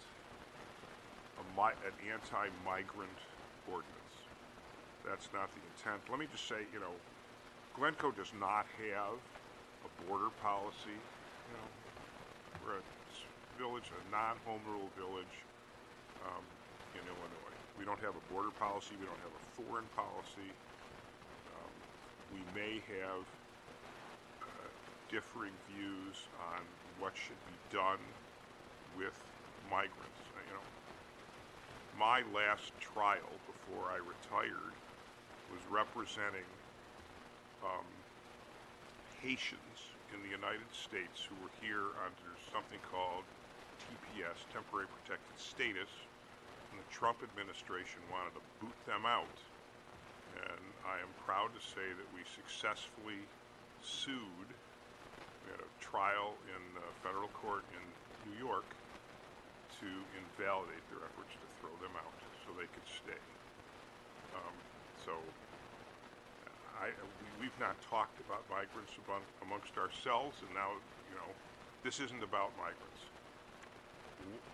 an anti-migrant ordinance. That's not the intent. Let me just say, you know, Glencoe does not have a border policy. You know, we're a village, a non-home rule village um, in Illinois. We don't have a border policy. We don't have a foreign policy. Um, we may have uh, differing views on what should be done with migrants. You know, my last trial before I retired was representing um, Haitians in the United States who were here under something called TPS, Temporary Protected Status, and the Trump administration wanted to boot them out. And I am proud to say that we successfully sued. We had a trial in uh, federal court in New York to invalidate their efforts to throw them out so they could stay. Um, so I, we, we've not talked about migrants among, amongst ourselves, and now, you know, this isn't about migrants.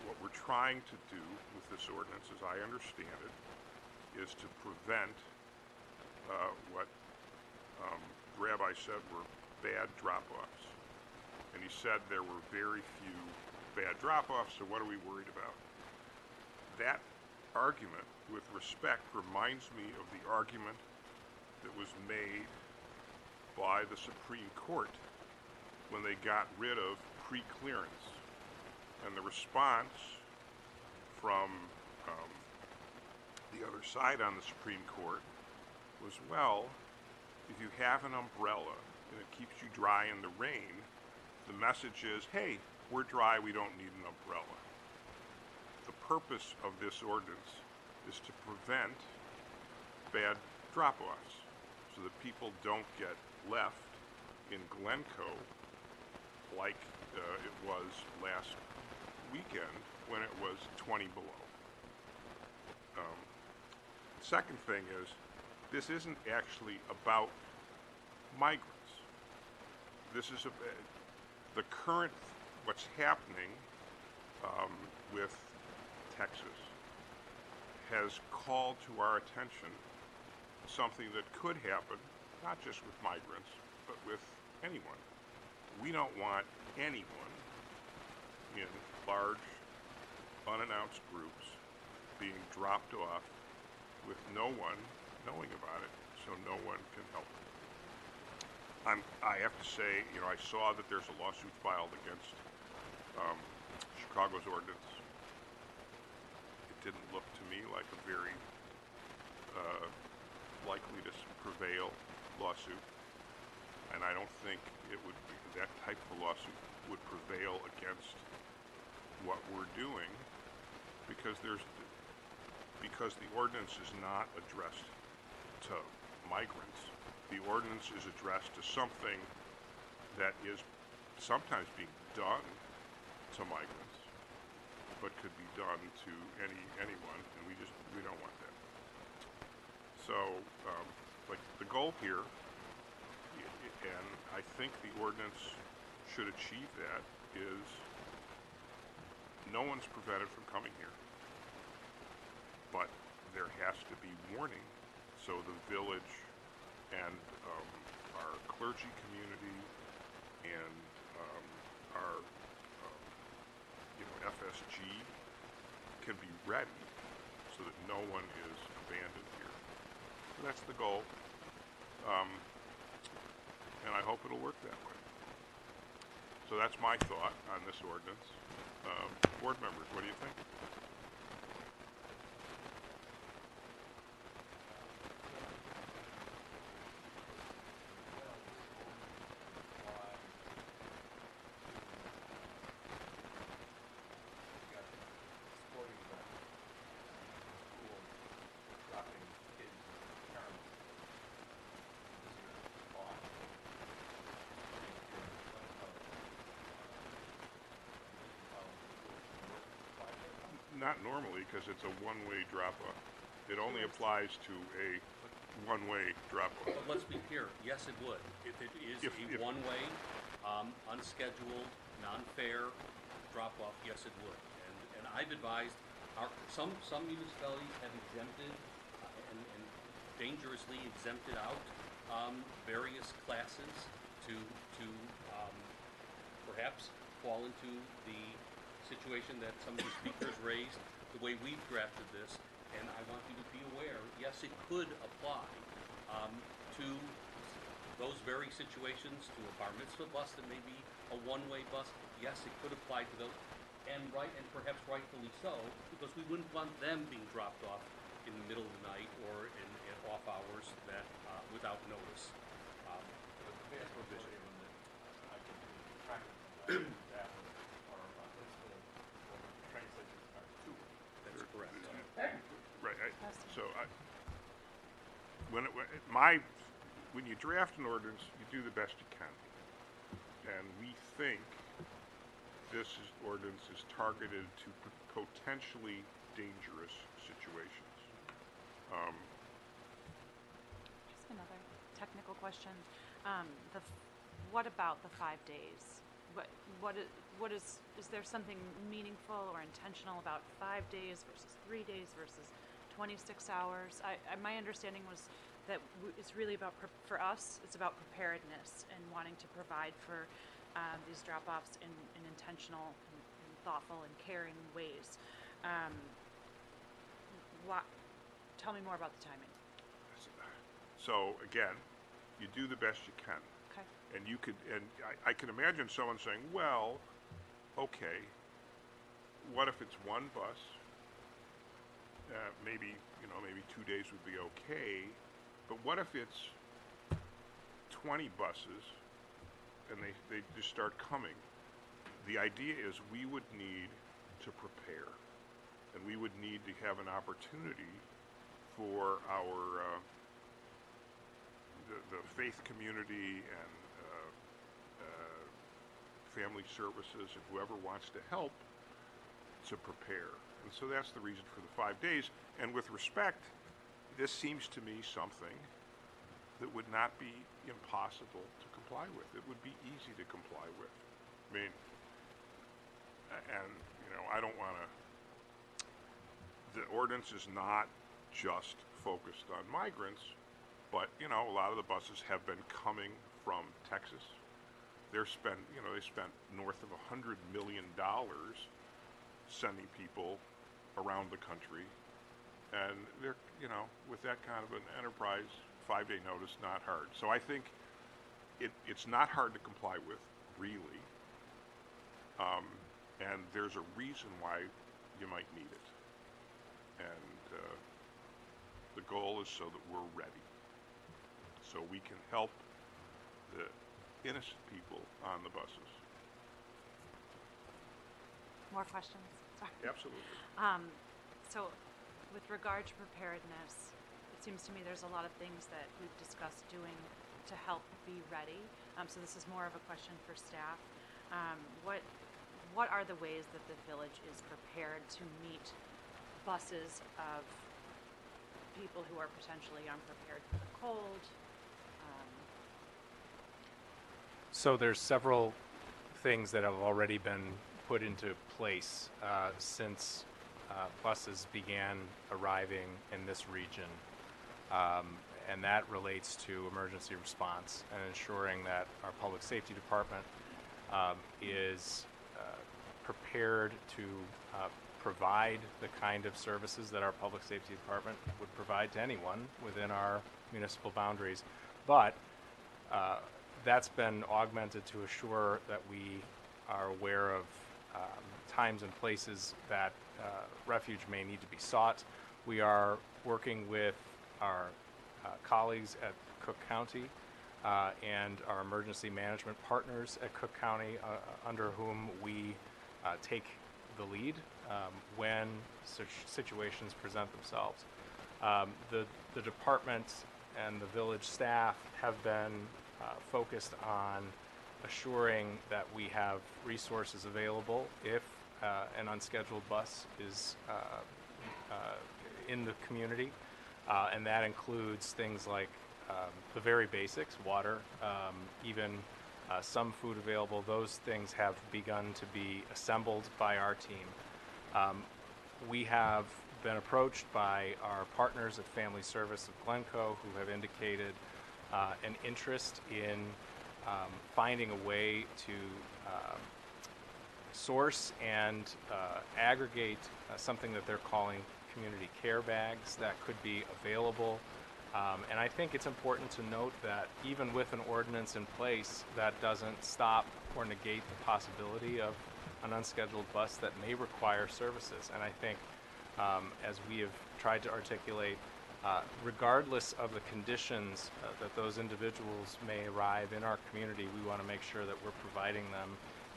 What we're trying to do with this ordinance, as I understand it, is to prevent uh, what um, rabbi said were bad drop-offs. And he said there were very few bad drop-offs, so what are we worried about? That argument, with respect, reminds me of the argument that was made by the Supreme Court when they got rid of pre-clearance. And the response from um, the other side on the Supreme Court was, well, if you have an umbrella and it keeps you dry in the rain, the message is, hey, we're dry, we don't need an umbrella. The purpose of this ordinance is to prevent bad drop-offs so that people don't get left in Glencoe like uh, it was last weekend when it was 20 below. Um, second thing is, this isn't actually about migrants. This is a, the current, what's happening um, with Texas has called to our attention something that could happen, not just with migrants, but with anyone. We don't want anyone in large, unannounced groups being dropped off with no one knowing about it, so no one can help. I'm, I have to say, you know, I saw that there's a lawsuit filed against um, Chicago's ordinance. It didn't look to me like a very uh, likely to prevail lawsuit, and I don't think it would be, that type of lawsuit would prevail against what we're doing because there's because the ordinance is not addressed to migrants. The ordinance is addressed to something that is sometimes being done to migrants, but could be done to any anyone, and we just we don't want that. So, um, like the goal here, and I think the ordinance should achieve that, is no one's prevented from coming here. But there has to be warning, so the village and um, our clergy community and um, our, um, you know, FSG can be ready so that no one is abandoned here. So that's the goal. Um, and I hope it'll work that way. So that's my thought on this ordinance. Um, board members, what do you think? sporting event, school dropping kids and parents this year off. Not normally, because it's a one-way drop-off. It only applies to a one-way drop-off. But let's be clear, yes, it would. If it is If- a if- one-way, um, unscheduled, non-fair drop-off, yes, it would. And, and I've advised, our, some, some municipalities have exempted uh, and, and dangerously exempted out, um, various classes to, to, um, perhaps fall into the situation that some of the speakers raised, the way we've drafted this, and I want you to be aware, yes, it could apply um, to those very situations, to a bar mitzvah bus that may be a one-way bus, yes, it could apply to those, and right, and perhaps rightfully so, because we wouldn't want them being dropped off in the middle of the night or in, in off hours that, uh, without notice. Um, But the vast (clears throat) majority of them that I can track them from that, that are, uh, principal, or train stations are two. That's correct. Right, I, so I, when it, my, when you draft an ordinance, you do the best you can. And we think this is, ordinance is targeted to p- potentially dangerous situations. Um, Just another technical question. Um, the, f- what about the five days? What, what is, what is, is there something meaningful or intentional about five days versus three days versus 26 hours? I, I, my understanding was that it's really about, pre- for us, it's about preparedness and wanting to provide for um, these drop-offs in, in intentional and, and thoughtful and caring ways. Um, tell me more about the timing. So again, you do the best you can. Okay. And you could, and I, I can imagine someone saying, well, okay, what if it's one bus? Uh, maybe, you know, maybe two days would be okay, but what if it's 20 buses and they, they just start coming? The idea is we would need to prepare and we would need to have an opportunity for our, uh, the, the faith community and uh, uh, family services and whoever wants to help to prepare. And so that's the reason for the five days. And with respect, this seems to me something that would not be impossible to comply with. It would be easy to comply with. I mean, and, you know, I don't want to, the ordinance is not just focused on migrants, but, you know, a lot of the buses have been coming from Texas. They're spent, you know, they spent north of a hundred million dollars sending people around the country. And they're, you know, with that kind of an enterprise, five-day notice, not hard. So I think it, it's not hard to comply with, really. Um, and there's a reason why you might need it. And, uh, the goal is so that we're ready. So we can help the innocent people on the buses. More questions? Sorry. Absolutely. Um, so, with regard to preparedness, it seems to me there's a lot of things that we've discussed doing to help be ready. Um, so this is more of a question for staff. Um, what, what are the ways that the village is prepared to meet buses of people who are potentially unprepared for the cold? Um, So there's several things that have already been put into place uh, since uh, buses began arriving in this region. Um, and that relates to emergency response and ensuring that our public safety department um, is uh, prepared to uh, provide the kind of services that our public safety department would provide to anyone within our municipal boundaries. But uh, that's been augmented to assure that we are aware of um, times and places that uh, refuge may need to be sought. We are working with our uh, colleagues at Cook County uh, and our emergency management partners at Cook County, uh, under whom we uh, take the lead um, when such situations present themselves. Um, the, the department and the village staff have been uh, focused on assuring that we have resources available if uh, an unscheduled bus is uh, uh, in the community. Uh, and that includes things like um, the very basics, water, um, even uh, some food available. Those things have begun to be assembled by our team. Um, we have been approached by our partners at Family Service of Glencoe who have indicated uh, an interest in um, finding a way to um, source and uh, aggregate uh, something that they're calling community care bags that could be available. Um, and I think it's important to note that even with an ordinance in place, that doesn't stop or negate the possibility of an unscheduled bus that may require services. And I think um, as we have tried to articulate, uh, regardless of the conditions uh, that those individuals may arrive in our community, we want to make sure that we're providing them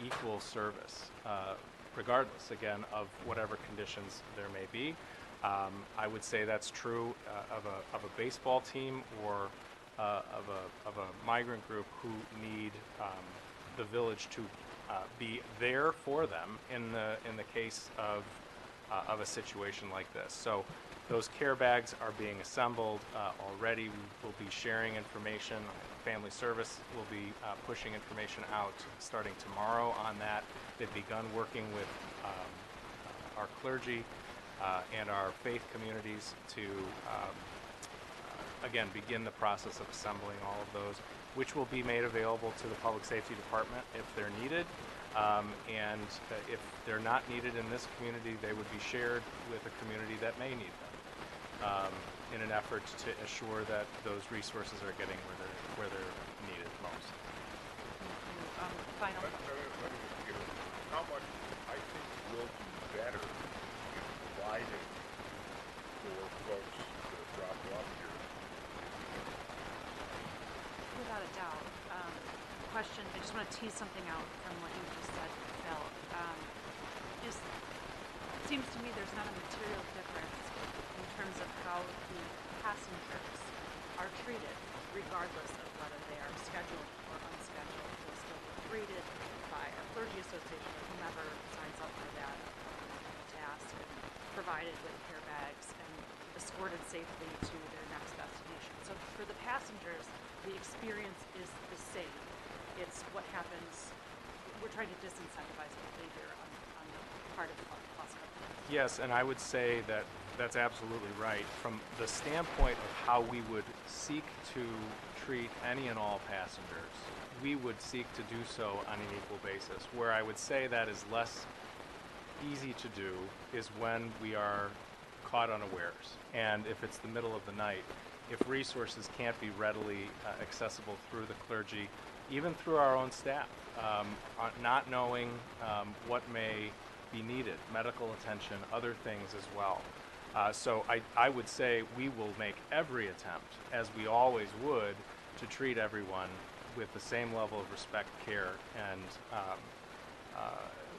equal service, uh, regardless, again, of whatever conditions there may be. Um, I would say that's true uh, of, a, of a baseball team or uh, of, a, of a migrant group who need um, the village to be there for them in the, in the case of, of a situation like this. So those care bags are being assembled uh, already. We will be sharing information. Family Service will be uh, pushing information out starting tomorrow on that. They've begun working with um, our clergy uh, and our faith communities to um, uh, again begin the process of assembling all of those, which will be made available to the Public Safety Department if they're needed. Um, and uh, if they're not needed in this community, they would be shared with a community that may need them um, in an effort to assure that those resources are getting where they're, where they're needed most. Um, final. Let- let me- let me just give it- How much, I think we'll do better in providing for folks that drop off here. Without a doubt. Um, question, I just want to tease something out from what you just said, Phil. Um, just, seems to me there's not a material difference in terms of how the passengers are treated, regardless of whether they are scheduled or unscheduled. They'll still be treated by a clergy association or whomever signs up for that task and provided with care bags and escorted safely to their next destination. So for the passengers, the experience is the same. It's what happens, we're trying to disincentivize behavior on, on the part of the bus companies. Yes, and I would say that that's absolutely right. From the standpoint of how we would seek to treat any and all passengers, we would seek to do so on an equal basis. Where I would say that is less easy to do is when we are caught unawares. And if it's the middle of the night, if resources can't be readily uh, accessible through the clergy, even through our own staff, um, not knowing um, what may be needed, medical attention, other things as well. Uh, so I, I would say we will make every attempt, as we always would, to treat everyone with the same level of respect, care, and um, uh,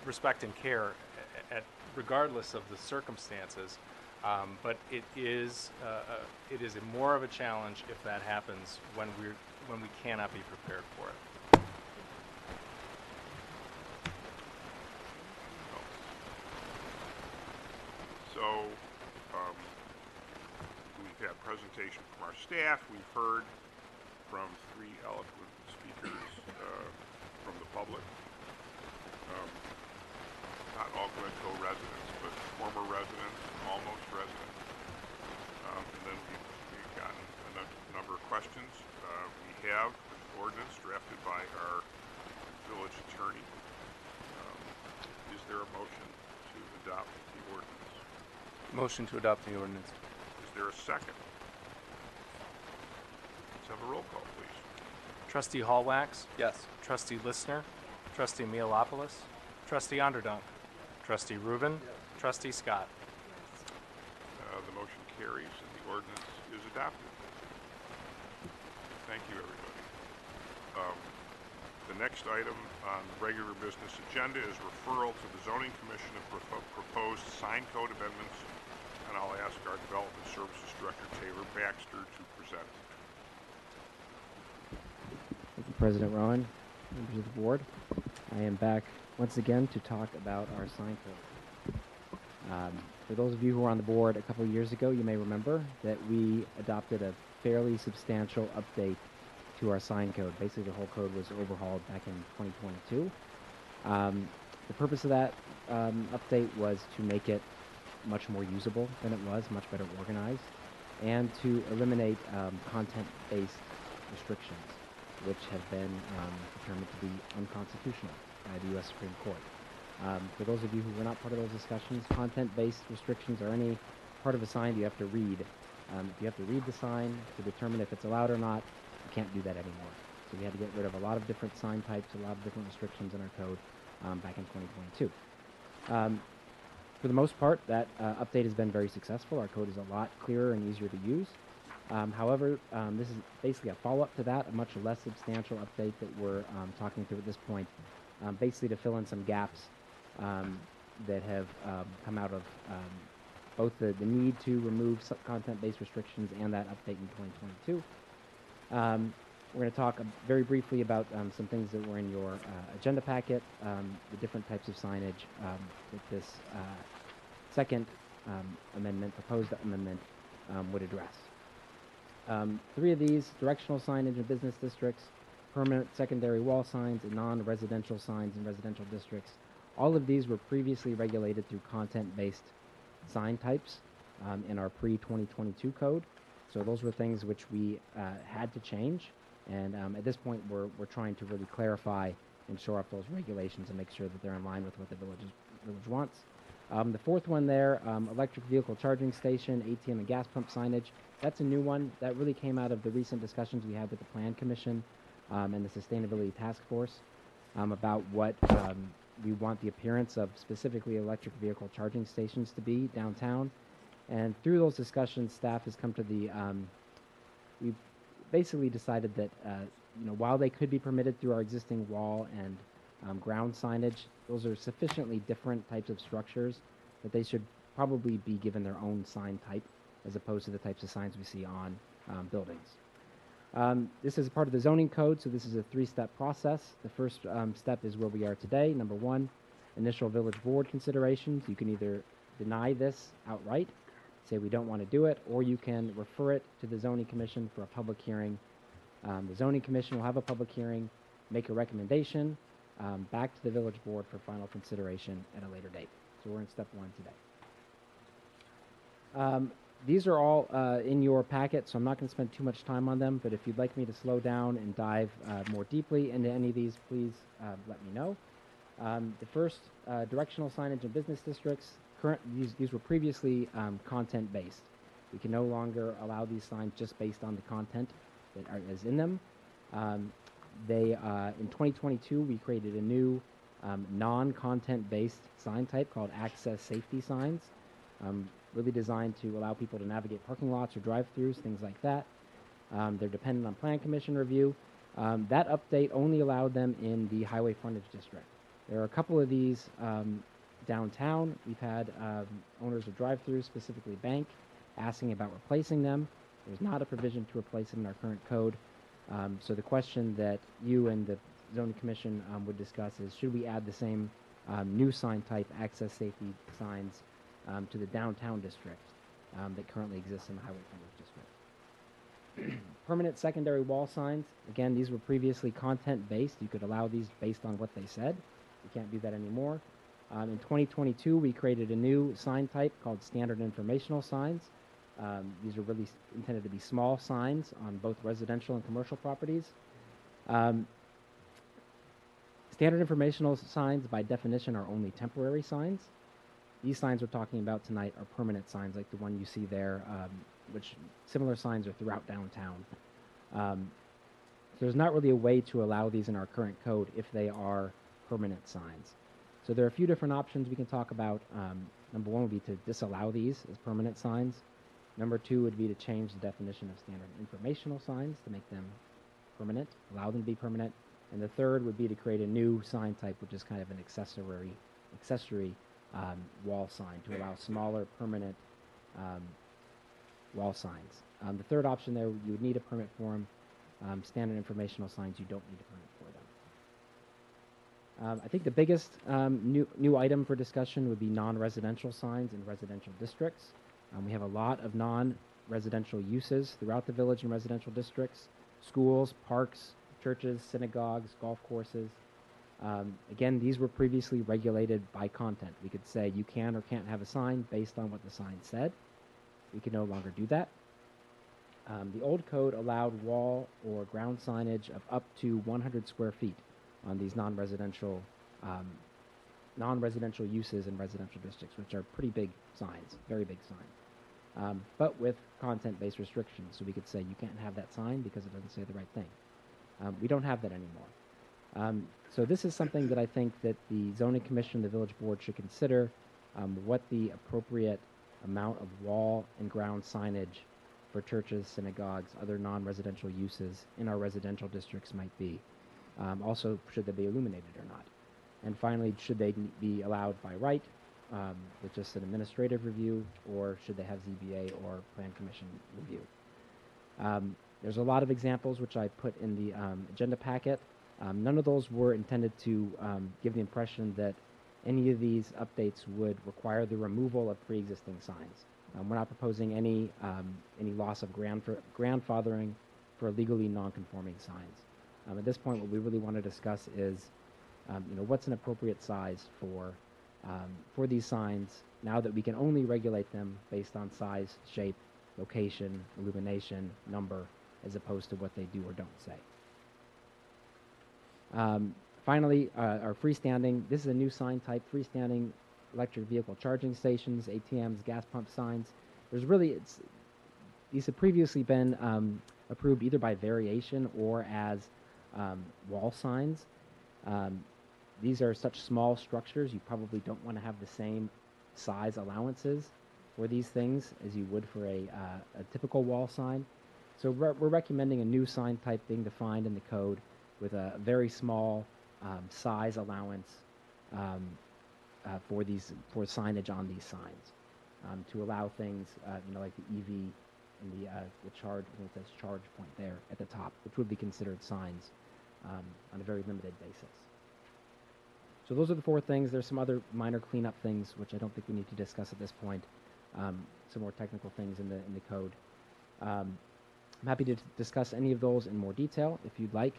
respect and care at, regardless of the circumstances. Um, but it is uh, uh, it is more of a challenge if that happens when we when we cannot be prepared for it. So, um, had presentation from our staff, we've heard from three eloquent speakers, uh, from the public. Um, not all Glencoe residents, but former residents, almost residents. Um, and then we've, we've gotten a number of questions. Uh, we have an ordinance drafted by our village attorney. Um, Is there a motion to adopt the ordinance? Motion to adopt the ordinance. Is there a second? Let's have a roll call, please. Trustee Hallwax, Yes. Trustee Lissner, Trustee Nicolopoulos, Trustee Onderdonk, Trustee Rubin, Trustee Scott. Uh, The motion carries and the ordinance is adopted. Thank you, everybody. Um, The next item on the regular business agenda is referral to the zoning commission of propo- proposed sign code amendments, and I'll ask our Development Services Director, Taylor Baxter, to present. Thank you, President Roin, members of the board. I am back once again to talk about our sign code. Um, for those of you who were on the board a couple of years ago, you may remember that we adopted a fairly substantial update to our sign code. Basically, the whole code was overhauled back in 2022. Um, the purpose of that um, update was to make it much more usable than it was, much better organized, and to eliminate um, content-based restrictions, which have been um, determined to be unconstitutional by the U.S. Supreme Court. Um, for those of you who were not part of those discussions, content-based restrictions are any part of a sign you have to read. Um, if you have to read the sign to determine if it's allowed or not, you can't do that anymore. So we had to get rid of a lot of different sign types, a lot of different restrictions in our code um, back in 2022. For the most part, that uh, update has been very successful. Our code is a lot clearer and easier to use. Um, however, um, this is basically a follow-up to that, a much less substantial update that we're um, talking through at this point, um, basically to fill in some gaps um, that have um, come out of both the, the need to remove content-based restrictions and that update in 2022. Um, we're going to talk very briefly about some things that were in your uh, agenda packet, the different types of signage that this uh, second um, amendment, proposed amendment, um, would address. Um, three of these, directional signage in business districts, permanent secondary wall signs, and non-residential signs in residential districts, all of these were previously regulated through content-based sign types um, in our pre-2022 code. So those were things which we uh, had to change, and um, at this point, we're we're trying to really clarify and shore up those regulations and make sure that they're in line with what the village is, village wants. Um, the fourth one there, um, electric vehicle charging station, ATM and gas pump signage. That's a new one that really came out of the recent discussions we had with the Plan Commission um, and the Sustainability Task Force um, about what um, we want the appearance of specifically electric vehicle charging stations to be downtown. And through those discussions, staff has come to the, um, we've basically decided that, uh, you know, while they could be permitted through our existing wall and um, ground signage, those are sufficiently different types of structures that they should probably be given their own sign type as opposed to the types of signs we see on um, buildings. Um, this is part of the zoning code, so this is a three-step process. The first um, step is where we are today. Number one, initial village board considerations. You can either deny this outright, say we don't want to do it, or you can refer it to the zoning commission for a public hearing. Um, the zoning commission will have a public hearing, make a recommendation um, back to the village board for final consideration at a later date. So we're in step one today. Um, these are all uh, in your packet, so I'm not going to spend too much time on them. But if you'd like me to slow down and dive uh, more deeply into any of these, please uh, let me know. Um, the first, uh, directional signage in business districts. Current these, these were previously um, content based. We can no longer allow these signs just based on the content that are, is in them. Um, they uh, in 2022 we created a new um, non-content based sign type called access safety signs. Um, really designed to allow people to navigate parking lots or drive-throughs, things like that. Um, they're dependent on plan commission review. Um, that update only allowed them in the highway frontage district. There are a couple of these um, downtown. We've had um, owners of drive-throughs, specifically Bank, asking about replacing them. There's not a provision to replace them in our current code. Um, so the question that you and the zoning commission um, would discuss is, should we add the same new sign type, access safety signs, um, to the downtown district um, that currently exists in the highway frontage district. (clears throat) Permanent secondary wall signs. Again, these were previously content based. You could allow these based on what they said. You can't do that anymore. Um, in 2022, we created a new sign type called standard informational signs. Um, these are really intended to be small signs on both residential and commercial properties. Um, standard informational signs, by definition, are only temporary signs. These signs we're talking about tonight are permanent signs, like the one you see there, um, which similar signs are throughout downtown. Um, so there's not really a way to allow these in our current code if they are permanent signs. So there are a few different options we can talk about. Um, number one would be to disallow these as permanent signs. Number two would be to change the definition of standard informational signs to make them permanent, allow them to be permanent. And the third would be to create a new sign type, which is kind of an accessory, accessory um, wall sign to allow smaller permanent um, wall signs. Um, the third option there, you would need a permit for them. Um, standard informational signs, you don't need a permit for them. Um, I think the biggest um, new, new item for discussion would be non-residential signs in residential districts. Um, we have a lot of non-residential uses throughout the village and residential districts, schools, parks, churches, synagogues, golf courses. Um, again, these were previously regulated by content. We could say you can or can't have a sign based on what the sign said. We can no longer do that. Um, the old code allowed wall or ground signage of up to 100 square feet on these non-residential um, non-residential uses in residential districts, which are pretty big signs, very big signs, um, but with content-based restrictions. So we could say you can't have that sign because it doesn't say the right thing. Um, we don't have that anymore. Um, so this is something that I think that the zoning commission, the village board should consider um, what the appropriate amount of wall and ground signage for churches, synagogues, other non-residential uses in our residential districts might be. Um, also, should they be illuminated or not? And finally, should they be allowed by right um, with just an administrative review, or should they have ZBA or Plan Commission review? Um, there's a lot of examples which I put in the um, agenda packet. Um, none of those were intended to um, give the impression that any of these updates would require the removal of pre-existing signs. Um, we're not proposing any any loss of grandfa- grandfathering for legally non-conforming signs. At this point, what we really want to discuss is, you know, what's an appropriate size for um, for these signs, now that we can only regulate them based on size, shape, location, illumination, number, as opposed to what they do or don't say. Um, finally, uh, our freestanding, this is a new sign type, freestanding electric vehicle charging stations, ATMs, gas pump signs. There's really, it's, these have previously been um, approved either by variation or as um, wall signs. Um, these are such small structures, you probably don't want to have the same size allowances for these things as you would for a, uh, a typical wall sign. So we're, we're recommending a new sign type being defined in the code with a very small um, size allowance um, uh, for these for signage on these signs um, to allow things uh, you know like the EV and the uh, the charge when it says charge point there at the top, which would be considered signs um, on a very limited basis. So those are the four things. There's some other minor cleanup things which I don't think we need to discuss at this point. Um, some more technical things in the in the code. Um, I'm happy to discuss any of those in more detail if you'd like.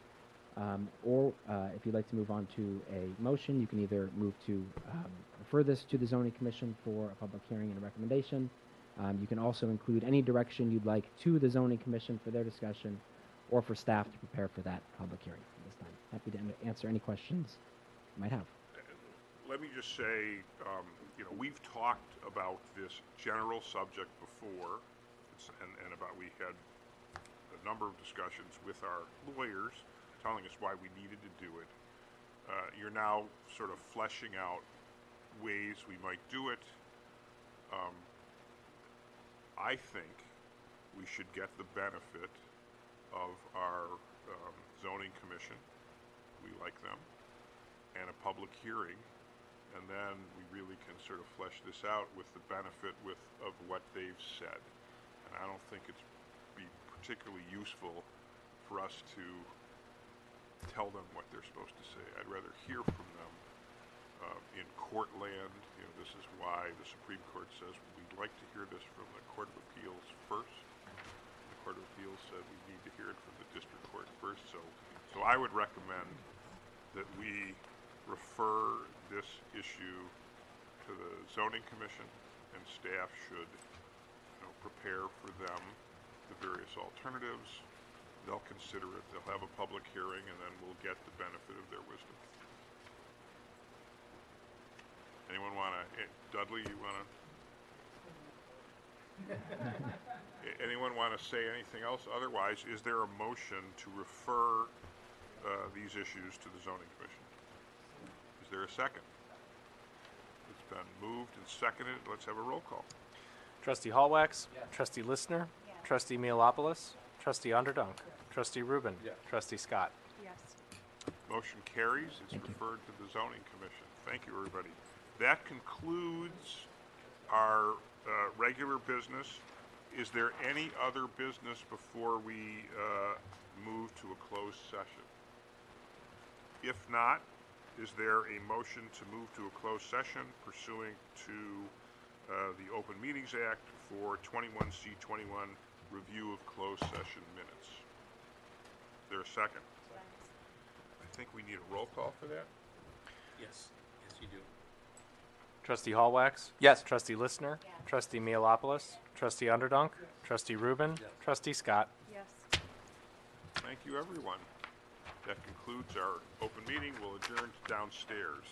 Um, or uh, if you'd like to move on to a motion, you can either move to um, refer this to the zoning commission for a public hearing and a recommendation. Um, you can also include any direction you'd like to the zoning commission for their discussion or for staff to prepare for that public hearing this time. Happy to an- answer any questions you might have. Let me just say, um, you know, we've talked about this general subject before, and, and about, we had a number of discussions with our lawyers, telling us why we needed to do it. Uh, you're now sort of fleshing out ways we might do it. Um, I think we should get the benefit of our um, zoning commission. We like them. And a public hearing. And then we really can sort of flesh this out with the benefit with, of what they've said. And I don't think it's be particularly useful for us to tell them what they're supposed to say. I'd rather hear from them uh, in court land. You know, this is why the Supreme Court says we'd like to hear this from the Court of Appeals first. The Court of Appeals said we need to hear it from the district court first. So, so I would recommend that we refer this issue to the zoning commission, and staff should, you know, prepare for them the various alternatives. They'll consider it, they'll have a public hearing, and then we'll get the benefit of their wisdom. Anyone wanna, eh, Dudley, you wanna? (laughs) Anyone wanna say anything else? Otherwise, is there a motion to refer, uh, these issues to the zoning commission? Is there a second? It's been moved and seconded, let's have a roll call. Trustee Hallwax. Trustee Lissner. Trustee Nicolopoulos. Trustee Onderdonk. Trustee Rubin. Trustee Scott. Yes. Motion carries, it's referred to the zoning commission. Thank you, everybody. That concludes our uh, regular business. Is there any other business before we uh, move to a closed session? If not, is there a motion to move to a closed session pursuant to uh, the Open Meetings Act for 21C21 review of closed session minutes? Is there a second? I think we need a roll call for that. Yes, yes, you do. Trustee Hallwax. Yes. Trustee Lissner. Trustee Nicolopoulos. Trustee Onderdonk. Trustee Rubin. Trustee Scott. Yes. Thank you, everyone. That concludes our open meeting. We'll adjourn downstairs.